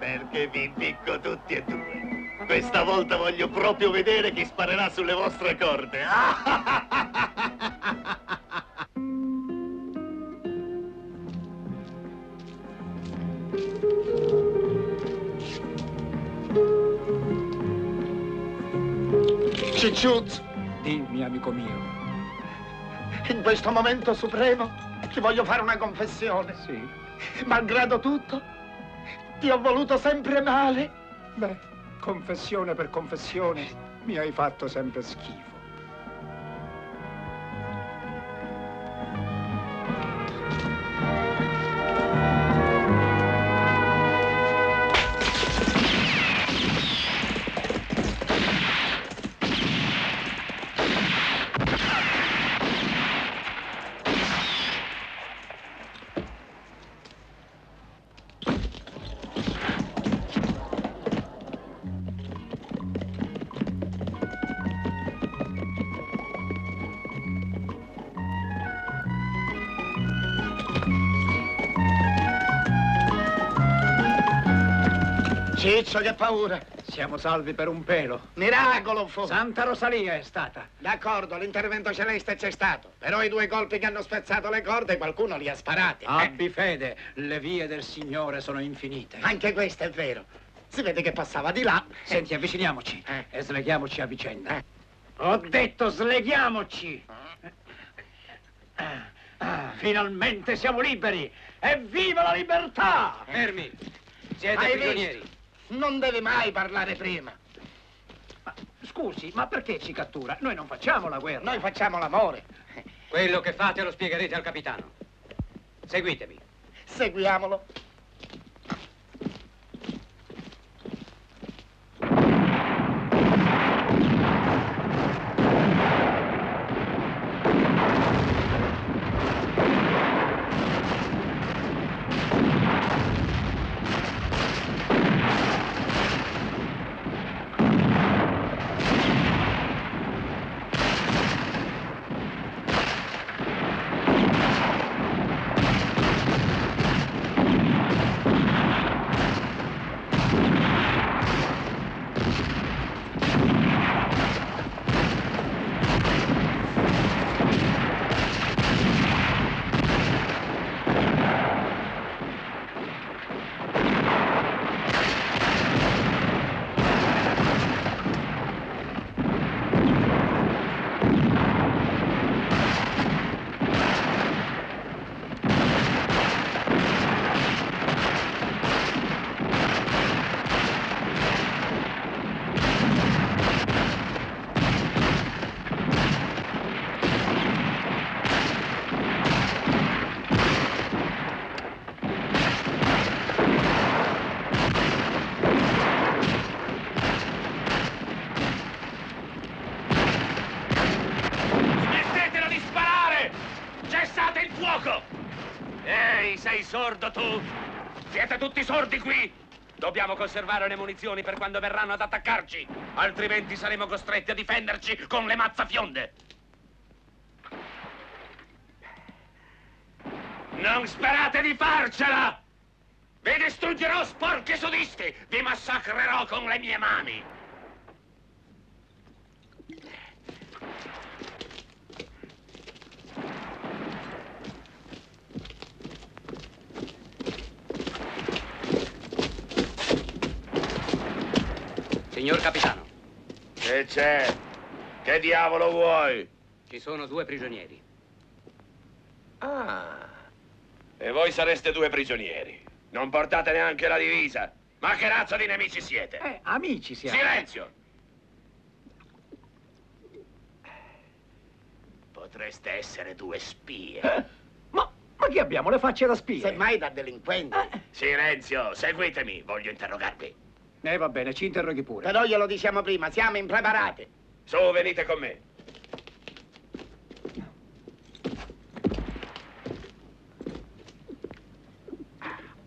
Perché vi impicco tutti e due. Questa volta voglio proprio vedere chi sparerà sulle vostre corde. Cicciuzzo, Dimmi, amico mio. in questo momento supremo ti voglio fare una confessione. Sì? Malgrado tutto, ti ho voluto sempre male. Beh, confessione per confessione, mi hai fatto sempre schifo. Ciccio, che paura. Siamo salvi per un pelo. Miracolo fu. Santa Rosalia è stata. D'accordo, l'intervento celeste c'è stato. Però i due colpi che hanno spezzato le corde qualcuno li ha sparati. Abbi fede, le vie del Signore sono infinite. Anche questo è vero. Si vede che passava di là. Senti, avviciniamoci e sleghiamoci a vicenda. Ho detto sleghiamoci! Ah, ah, finalmente siamo liberi! Evviva la libertà! Fermi! Siete Hai prigionieri. visto? Non deve mai parlare prima. Scusi, ma perché ci cattura? Noi non facciamo la guerra. Noi facciamo l'amore. Quello che fate lo spiegherete al capitano. Seguitemi. Seguiamolo. Smettetela di sparare! Cessate il fuoco! Ehi, sei tu? Siete tutti sordi qui? Dobbiamo conservare le munizioni per quando verranno ad attaccarci, altrimenti saremo costretti a difenderci con le mazzafionde. Non sperate di farcela! Vi distruggerò, sporchi sudisti! Vi massacrerò con le mie mani! Signor capitano, Che c'è? Che diavolo vuoi? ci sono due prigionieri. Ah. E voi sareste due prigionieri. Non portate neanche la divisa. Ma che razza di nemici siete? Eh, amici siamo. Silenzio! Potreste essere due spie. Ma, ma chi abbiamo le facce da spie? Semmai da delinquenti. Silenzio, seguitemi, voglio interrogarvi. Eh, va bene, ci interroghi pure. Però glielo diciamo prima, siamo impreparati. Su, venite con me.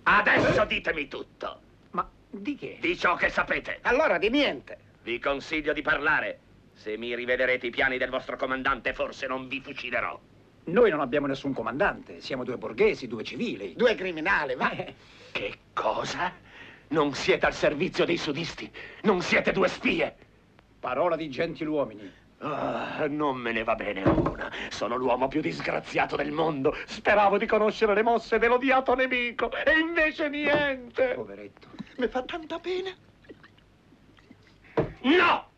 Adesso ditemi tutto. Ma di che? Di ciò che sapete. Allora di niente. Vi consiglio di parlare. Se mi rivederete i piani del vostro comandante, forse non vi fucilerò. Noi non abbiamo nessun comandante, siamo due borghesi, due civili. Due criminali, va. Che cosa? Non siete al servizio dei sudisti. Non siete due spie. Parola di gentiluomini. Ah, non me ne va bene una. Sono l'uomo più disgraziato del mondo. Speravo di conoscere le mosse dell'odiato nemico e invece niente. Poveretto. Mi fa tanta pena. No!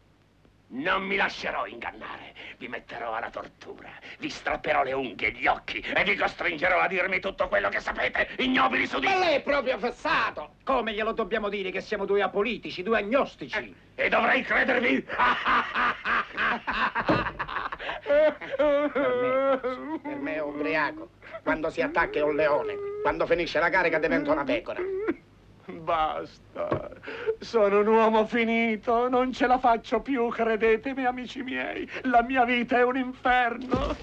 Non mi lascerò ingannare. Vi metterò alla tortura. Vi strapperò le unghie e gli occhi e vi costringerò a dirmi tutto quello che sapete, ignobili sudisti. Ma lei è proprio fessato. Come glielo dobbiamo dire che siamo due apolitici, due agnostici? E dovrei credervi? Per me è ubriaco. Quando si attacca è un leone. Quando finisce la carica diventa una pecora. Basta. Sono un uomo finito. Non ce la faccio più, credetemi, amici miei. La mia vita è un inferno.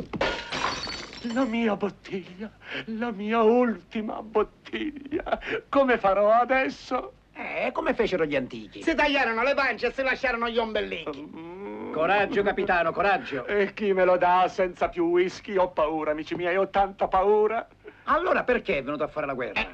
La mia bottiglia, la mia ultima bottiglia. Come farò adesso? Eh, come fecero gli antichi. Si tagliarono le pance e si lasciarono gli ombelichi. Coraggio, capitano, coraggio. E chi me lo dà senza più whisky? Ho paura, amici miei, ho tanta paura. Allora perché è venuto a fare la guerra?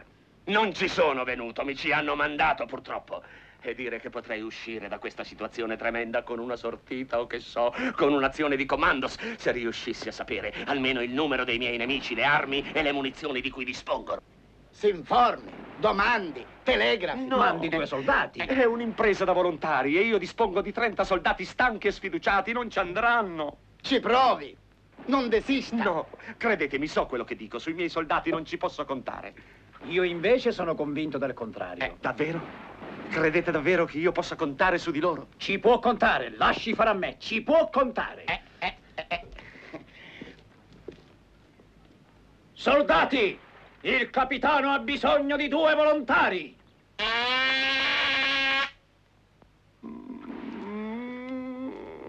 Non ci sono venuto, mi ci hanno mandato purtroppo. e dire che potrei uscire da questa situazione tremenda con una sortita o che so, con un'azione di commandos, se riuscissi a sapere almeno il numero dei miei nemici, le armi e le munizioni di cui dispongono. Si informi, domandi, telegrafi. No. Mandi due soldati. È un'impresa da volontari e io dispongo di 30 soldati stanchi e sfiduciati, non ci andranno. Ci provi, non desista. No, credetemi, so quello che dico, sui miei soldati non ci posso contare. Io invece sono convinto del contrario. Eh, davvero? Credete davvero che io possa contare su di loro? Ci può contare, lasci fare a me, ci può contare. Eh, eh, eh, eh. Soldati, il capitano ha bisogno di due volontari.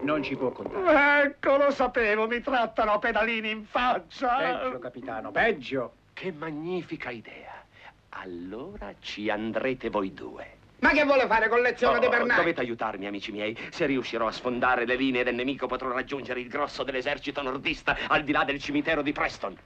Non ci può contare. Ecco, lo sapevo, mi trattano a pedalini in faccia. Peggio, capitano, peggio. Che magnifica idea. Allora ci andrete voi due. Ma che vuole fare con lezione Oh, di Bernardi? Dovete aiutarmi, amici miei. Se riuscirò a sfondare le linee del nemico, potrò raggiungere il grosso dell'esercito nordista al di là del cimitero di Preston.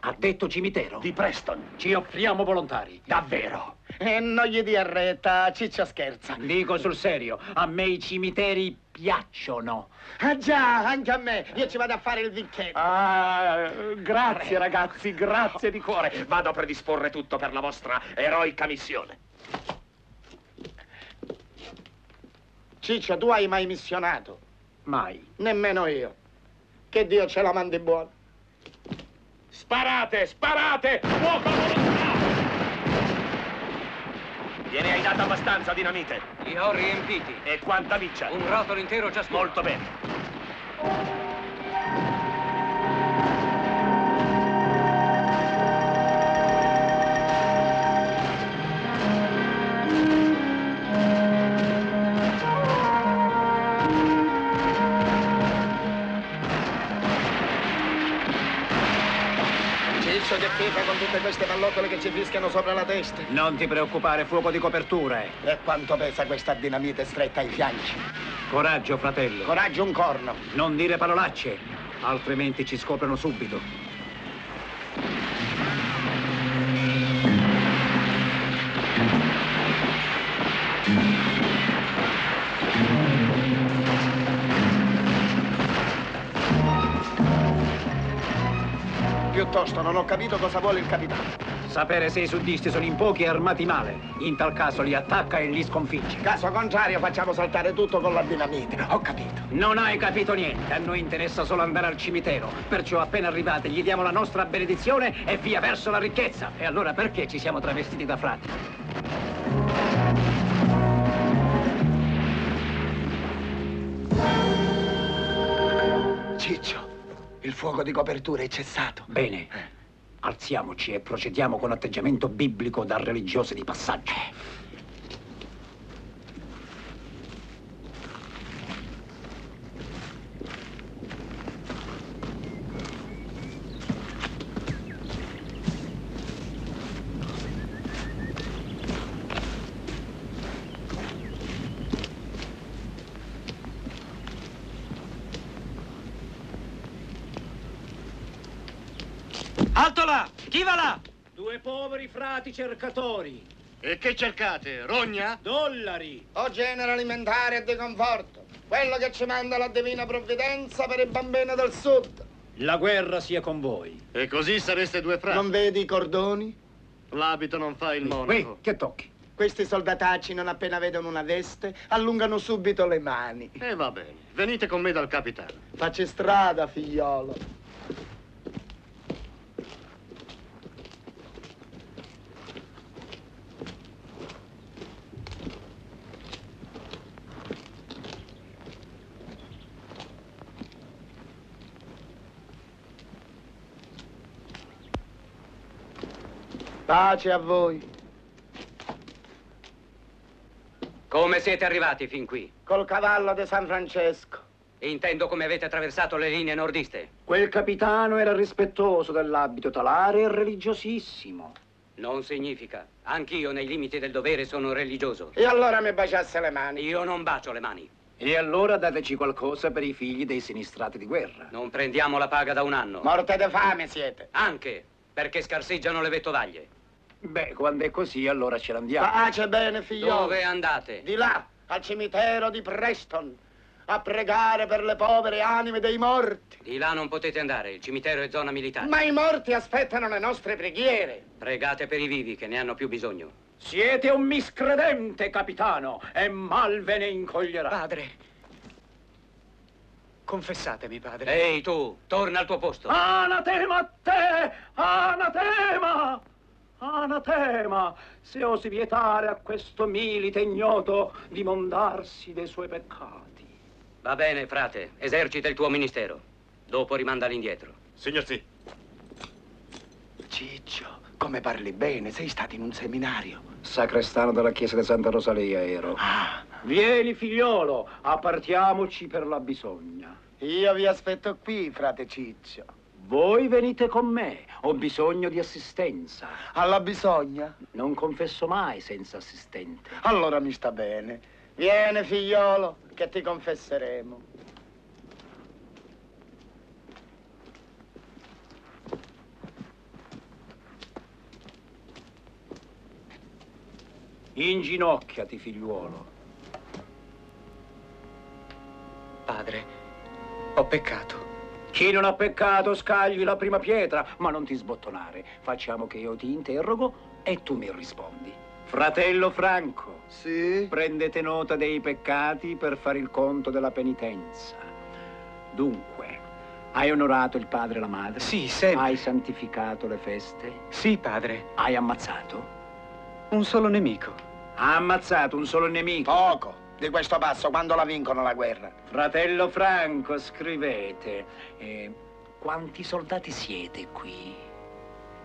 Ha detto cimitero? Di Preston. Ci offriamo volontari. Davvero? E non gli dia retta, Ciccio scherza. Dico sul serio, a me i cimiteri piacciono. Ah già, anche a me. Io ci vado a fare il vicchetto. Ah, grazie ragazzi, grazie di cuore. Vado a predisporre tutto per la vostra eroica missione. Ciccio, tu hai mai missionato? Mai. Nemmeno io. Che Dio ce la mandi buona. Sparate, sparate! Fuoco a volontà! Gliene hai dato abbastanza dinamite? Li ho riempiti. E quanta miccia? Un rotolo intero ciascuno. Molto bene. Fica con tutte queste pallottole che ci fischiano sopra la testa. Non ti preoccupare, fuoco di copertura. eh. E quanto pesa questa dinamite stretta ai fianchi? Coraggio, fratello. Coraggio un corno. Non dire parolacce, altrimenti ci scoprono subito. Piuttosto non ho capito cosa vuole il capitano. Sapere se i suddisti sono in pochi e armati male. In tal caso li attacca e li sconfigge. Caso contrario facciamo saltare tutto con la dinamite. Ho capito. Non hai capito niente. A noi interessa solo andare al cimitero. Perciò appena arrivate gli diamo la nostra benedizione e via verso la ricchezza. E allora perché ci siamo travestiti da frati? Ciccio, il fuoco di copertura è cessato. Bene. Alziamoci e procediamo con atteggiamento biblico da religiosi di passaggio. Alto là! Chi va là? Due poveri frati cercatori. E che cercate? Rogna? Dollari. O genere alimentare e di conforto. Quello che ci manda la divina provvidenza per i bambini del sud. La guerra sia con voi. E così sareste due frati. Non vedi i cordoni? L'abito non fa il Qui, monaco. che tocchi? Questi soldatacci non appena vedono una veste allungano subito le mani. E va bene. Venite con me dal capitano. Facci strada, figliolo. Pace a voi. Come siete arrivati fin qui? Col cavallo di San Francesco. Intendo come avete attraversato le linee nordiste. Quel capitano era rispettoso dell'abito talare e religiosissimo. Non significa. Anch'io, nei limiti del dovere, sono religioso. E allora mi baciasse le mani. Io non bacio le mani. E allora dateci qualcosa per i figli dei sinistrati di guerra. Non prendiamo la paga da un anno. Morte di fame siete. Anche perché scarseggiano le vettovaglie. Beh, quando è così, allora ce l'andiamo. Pace bene, figliolo. Dove andate? Di là, al cimitero di Preston, a pregare per le povere anime dei morti. Di là non potete andare, il cimitero è zona militare. Ma i morti aspettano le nostre preghiere. Pregate per i vivi che ne hanno più bisogno. Siete un miscredente, capitano, e mal ve ne incoglierà. Padre. Confessatemi, padre. Ehi, tu, torna al tuo posto. Anatema a te! Anatema! Anatema! Se osi vietare a questo milite ignoto di mondarsi dei suoi peccati. Va bene, frate, esercita il tuo ministero. Dopo rimandali indietro. Signor sì. Ciccio, come parli bene, sei stato in un seminario. Sacrestano della chiesa di Santa Rosalia ero. Ah, Vieni, figliolo, appartiamoci per la bisogna. io vi aspetto qui, frate Ciccio. Voi venite con me, ho bisogno di assistenza. Alla bisogna? Non confesso mai senza assistente. Allora mi sta bene. Vieni, figliolo, che ti confesseremo. Inginocchiati, figliuolo. Padre, ho peccato. Chi non ha peccato scagli la prima pietra, ma non ti sbottonare. Facciamo che io ti interrogo e tu mi rispondi. Fratello Franco. Sì? Prendete nota dei peccati per fare il conto della penitenza. Dunque, hai onorato il padre e la madre? Sì, sempre. Hai santificato le feste? Sì, padre. Hai ammazzato? Un solo nemico. Ha ammazzato un solo nemico. Poco di questo passo quando la vincono la guerra. Fratello Franco, scrivete. eh, quanti soldati siete qui?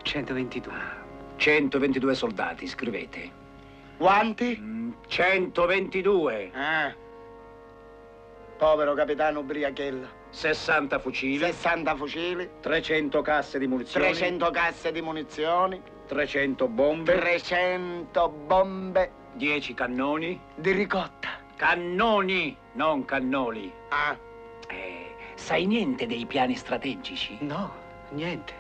122. 122 soldati, scrivete. Quanti? Mm, 122. Ah. Povero capitano ubriachella. 60 fucili. 60 fucili, 300 casse di munizioni. 300 casse di munizioni, 300 bombe. 300 bombe 10 cannoni. di ricotta. Cannoni, non cannoli. Ah, Eh, sai niente dei piani strategici? No, niente.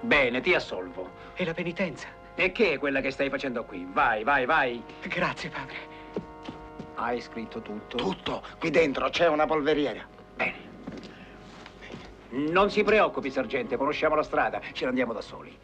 Bene, ti assolvo. E la penitenza? E che è quella che stai facendo qui? Vai, vai, vai. Grazie, padre. Hai scritto tutto? tutto. Qui dentro c'è una polveriera. Bene. Non si preoccupi, sergente, conosciamo la strada, ce ne andiamo da soli.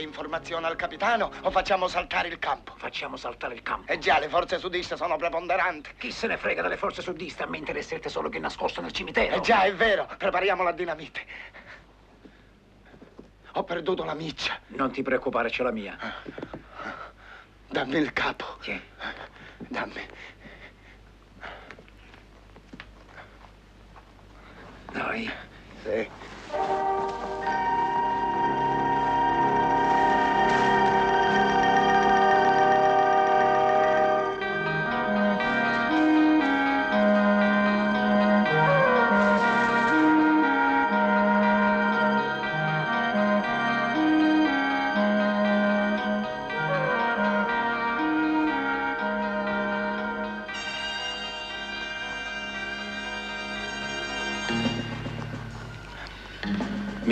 Le informazioni al capitano o facciamo saltare il campo? Facciamo saltare il campo. Eh già, le forze sudiste sono preponderanti. Chi se ne frega delle forze sudiste? A me interesserete solo che è nascosto nel cimitero. Eh già, è vero, prepariamo la dinamite. Ho perduto la miccia. Non ti preoccupare, c'è la mia. Dammi il capo. Sì. Dammi. Dai. Sì.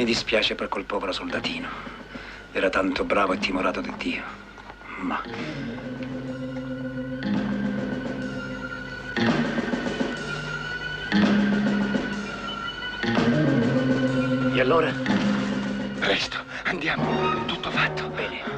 Dispiace per quel povero soldatino. Era tanto bravo e timorato di Dio. Ma... E allora? Presto, andiamo. Tutto fatto. Bene.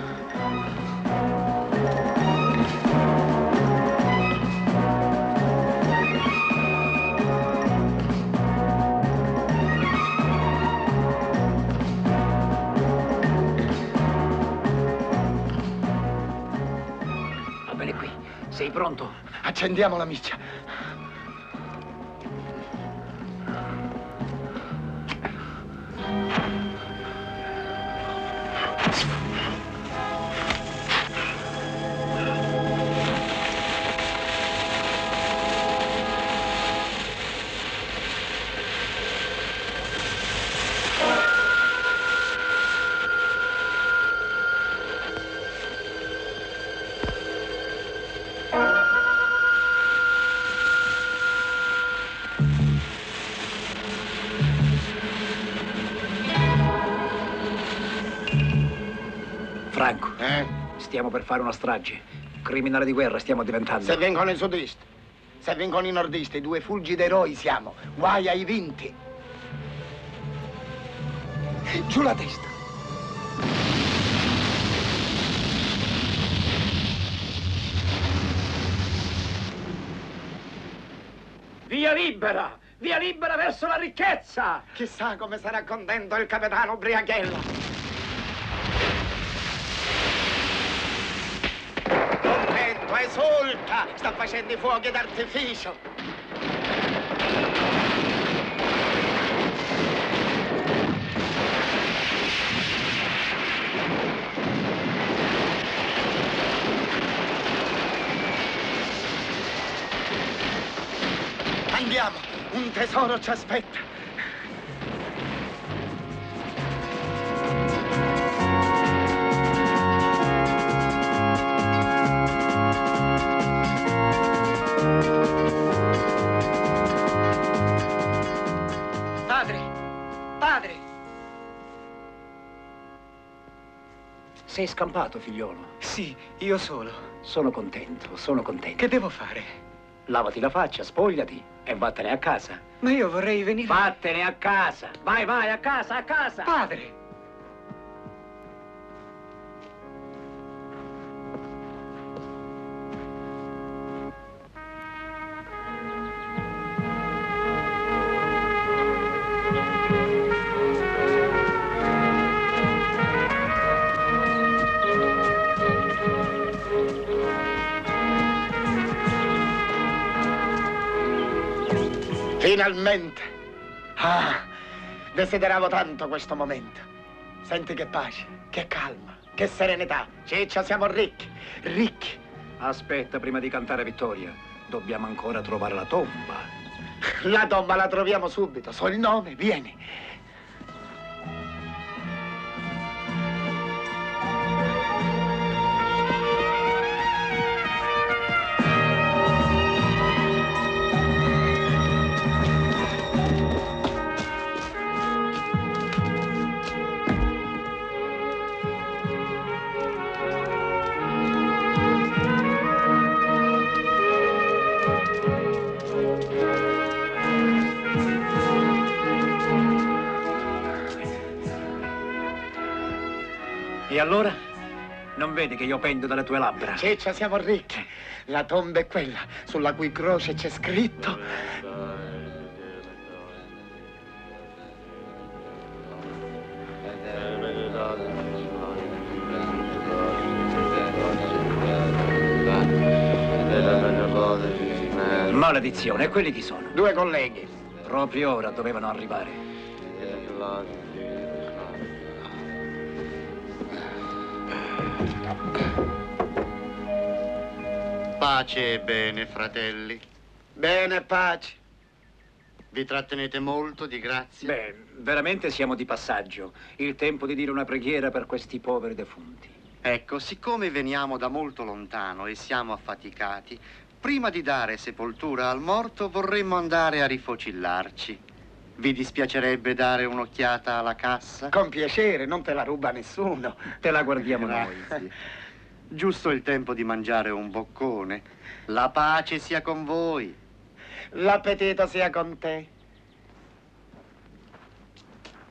Pronto? Accendiamo la miccia. Stiamo per fare una strage. Criminale di guerra stiamo diventando. Se vengono i sudisti, se vengono i nordisti, due fulgidi eroi siamo. Guai ai vinti. Giù la testa. Via libera! Via libera verso la ricchezza! Chissà come sarà contento il capitano Briachella. Esulta! Sta facendo i fuochi d'artificio. Andiamo, un tesoro ci aspetta. Sei scampato, figliolo. Sì, io solo. Sono contento, sono contento. Che devo fare? Lavati la faccia, spogliati e vattene a casa. Ma io vorrei venire... Vattene a casa! Vai, vai, a casa, a casa! Padre! Finalmente! Ah, desideravo tanto questo momento. Senti che pace, che calma, che serenità. Ciccia, siamo ricchi, ricchi. Aspetta, prima di cantare vittoria, dobbiamo ancora trovare la tomba. La tomba la troviamo subito. So il nome, vieni. Allora? Non vedi che io pendo dalle tue labbra? Ciccia, siamo ricchi. La tomba è quella sulla cui croce c'è scritto. Maledizione, quelli chi sono? Due colleghi. Proprio ora dovevano arrivare. Pace e bene, fratelli. Bene, pace. Vi trattenete molto di grazia? Beh, veramente siamo di passaggio. Il tempo di dire una preghiera per questi poveri defunti. Ecco, siccome veniamo da molto lontano e siamo affaticati, prima di dare sepoltura al morto vorremmo andare a rifocillarci. Vi dispiacerebbe dare un'occhiata alla cassa? Con piacere, non te la ruba nessuno. Te la guardiamo (laughs) noi. Giusto il tempo di mangiare un boccone. La pace sia con voi. L'appetito sia con te.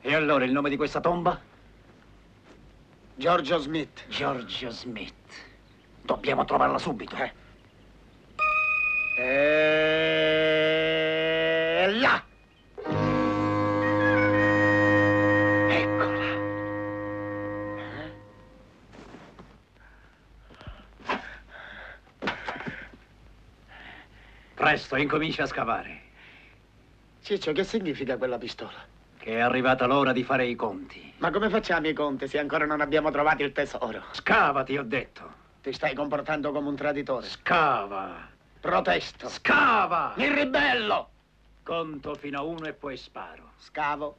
E allora il nome di questa tomba? Giorgio Smith. Giorgio Smith. Dobbiamo trovarla subito. Eh. E Presto, incomincia a scavare. Ciccio, che significa quella pistola? Che è arrivata l'ora di fare i conti. Ma come facciamo i conti se ancora non abbiamo trovato il tesoro? Scava, ti ho detto. Ti stai comportando come un traditore. Scava. Protesto. Scava. Mi ribello. Conto fino a uno e poi sparo. Scavo.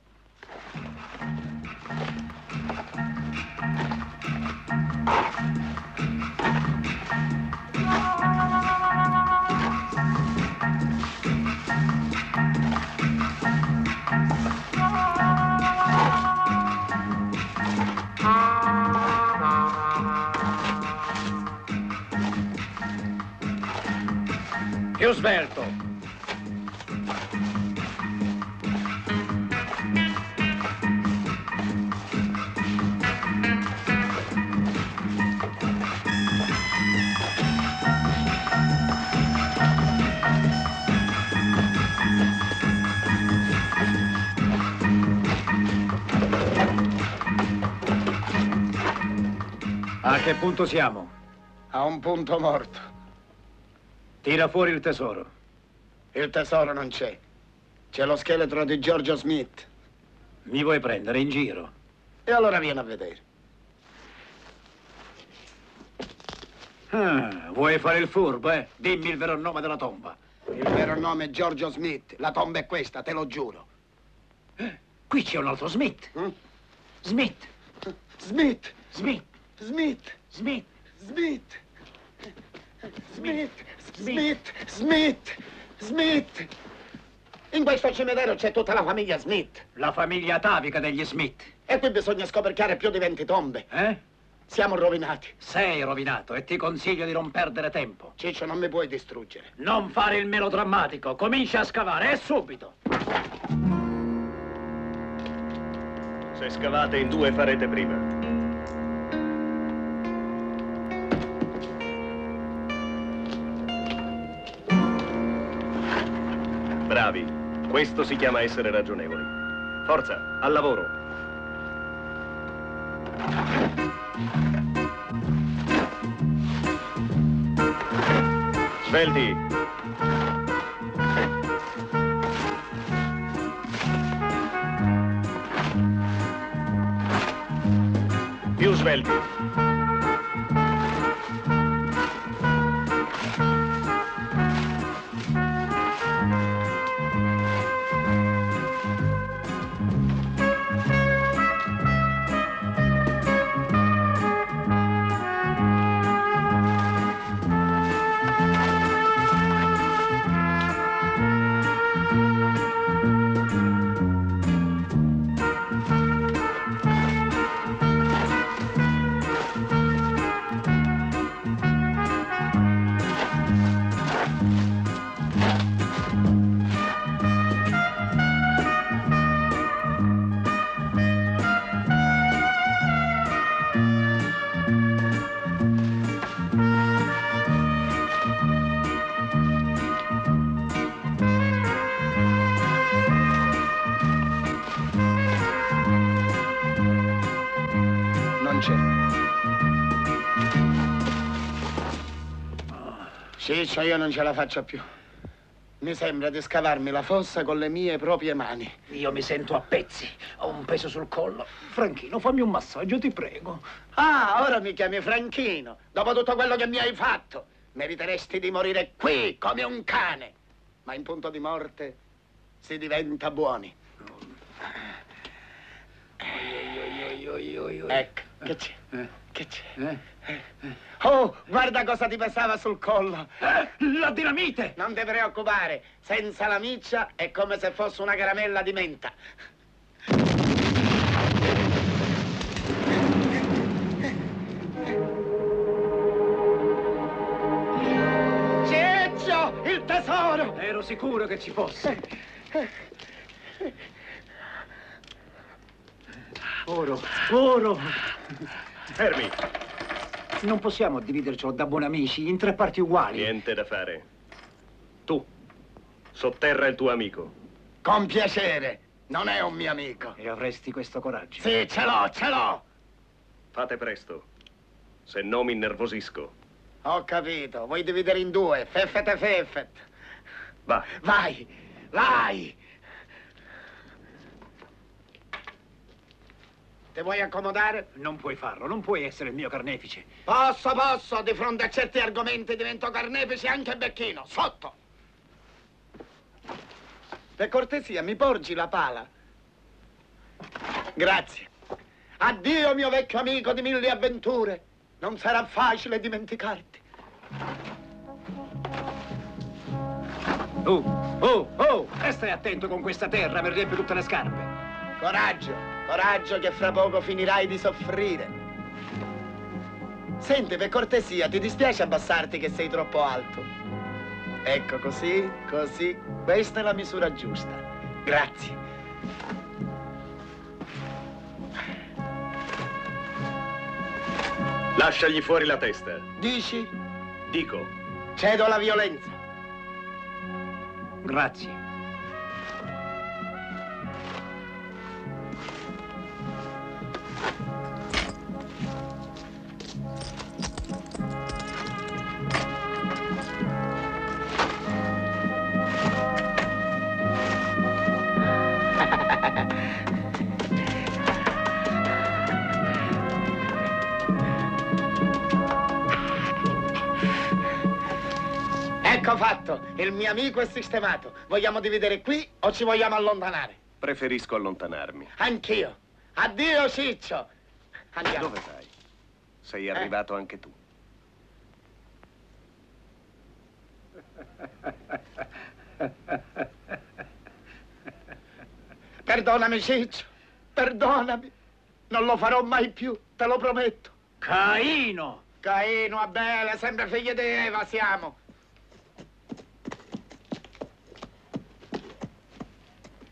Svelto. A che punto siamo? A un punto morto. Tira fuori il tesoro. Il tesoro non c'è. C'è lo scheletro di Giorgio Smith. Mi vuoi prendere in giro? E allora vieni a vedere. Ah, vuoi fare il furbo, eh? Dimmi il vero nome della tomba. Il vero nome è Giorgio Smith. La tomba è questa, te lo giuro. Eh, qui c'è un altro Smith. Mm? Smith. Smith. Smith. Smith. Smith. Smith. Smith. Smith. Smith. Smith. In questo cimitero c'è tutta la famiglia Smith. La famiglia atavica degli Smith. E qui bisogna scoperchiare più di 20 tombe. Eh? Siamo rovinati. Sei rovinato e ti consiglio di non perdere tempo. Ciccio, non mi puoi distruggere. Non fare il melodrammatico. Comincia a scavare, e subito. Se scavate in due farete prima. Bravi, questo si chiama essere ragionevoli. Forza, al lavoro. Svelti. Più svelti. Ciccio, io non ce la faccio più. Mi sembra di scavarmi la fossa con le mie proprie mani. Io mi sento a pezzi. Ho un peso sul collo. Franchino, fammi un massaggio, ti prego. Ah, ora mi chiami Franchino. Dopo tutto quello che mi hai fatto, meriteresti di morire qui come un cane. Ma in punto di morte si diventa buoni. Ecco, che c'è? Che c'è? Oh, guarda cosa ti pesava sul collo. La dinamite! Non ti preoccupare, senza la miccia è come se fosse una caramella di menta. Ciccio, il tesoro! Ero sicuro che ci fosse. Oro, oro. Fermi. Non possiamo dividercelo da buoni amici in tre parti uguali. Niente da fare. Tu, sotterra il tuo amico. Con piacere, non è un mio amico. E avresti questo coraggio. Sì, ce l'ho, ce l'ho. Fate presto, se no mi innervosisco. Ho capito, vuoi dividere in due, feffet e feffet. Va. Vai, vai. Ti vuoi accomodare? Non puoi farlo, non puoi essere il mio carnefice. Posso, posso, di fronte a certi argomenti divento carnefice anche becchino, sotto. Per cortesia, mi porgi la pala? Grazie. Addio, mio vecchio amico di mille avventure. Non sarà facile dimenticarti. Oh, oh, oh! E stai attento con questa terra, mi riempie tutte le scarpe. Coraggio, coraggio che fra poco finirai di soffrire. Senti, per cortesia, ti dispiace abbassarti che sei troppo alto? Ecco così, così. Questa è la misura giusta. Grazie. Lasciagli fuori la testa. Dici? Dico. Cedo alla violenza. Grazie. Ecco fatto. Il mio amico è sistemato. Vogliamo dividere qui o ci vogliamo allontanare? Preferisco allontanarmi. Anch'io. Addio, Ciccio. Andiamo. Dove vai? Sei arrivato anche tu. Perdonami, Ciccio. Perdonami. Non lo farò mai più, te lo prometto. Caino! Caino, Abele, sempre figli di Eva siamo.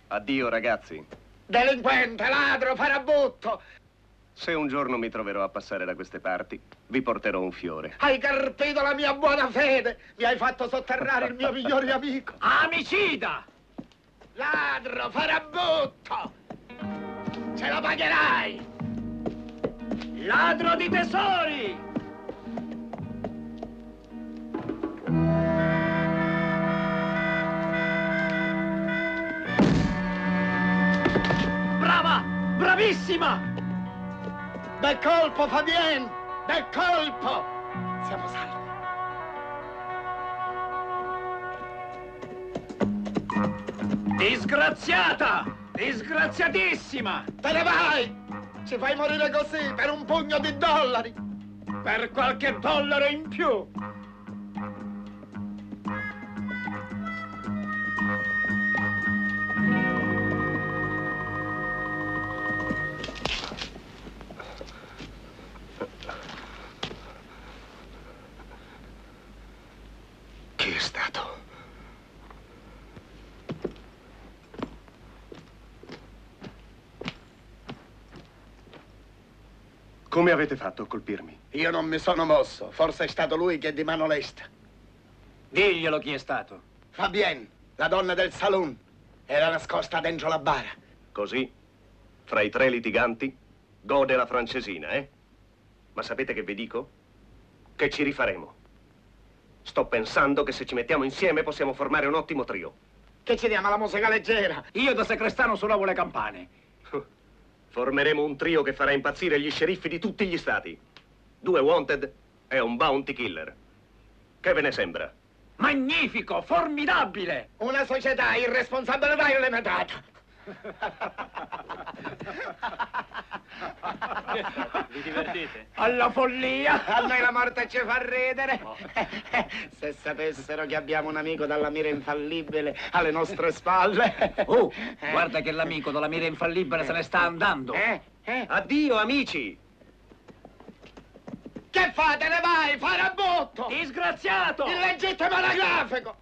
Addio, ragazzi. Delinquente, ladro, farabutto. Se un giorno mi troverò a passare da queste parti, vi porterò un fiore. Hai carpito la mia buona fede. Mi hai fatto sotterrare il mio migliore (laughs) amico. Amicida! Ladro, farabutto. Ce la pagherai. Ladro di tesori! Brava! Bravissima! Bel colpo, Fabien! Bel colpo! Siamo salvi. Disgraziata! Disgraziatissima! Te ne vai! Ci fai morire così per un pugno di dollari! Per qualche dollaro in più! Avete fatto a colpirmi? Io non mi sono mosso. Forse è stato lui che è di mano lesta. Diglielo chi è stato. Fabien, la donna del saloon, era nascosta dentro la bara. Così, fra i tre litiganti, gode la francesina, eh? Ma sapete che vi dico? Che ci rifaremo. Sto pensando che se ci mettiamo insieme possiamo formare un ottimo trio. Che ci diamo la musica leggera? Io da sacrestano suonavo le campane. Formeremo un trio che farà impazzire gli sceriffi di tutti gli stati. Due wanted e un bounty killer. Che ve ne sembra? Magnifico, formidabile! Una società irresponsabile va illimitata. Vi divertite? Alla follia! A noi la morte ci fa ridere. Se sapessero che abbiamo un amico dalla mira infallibile alle nostre spalle. Oh, guarda che l'amico dalla mira infallibile se ne sta andando. Eh? Eh? Addio, amici! Che fate? Ne vai? Farabutto! Disgraziato! Il legittimo anagrafico!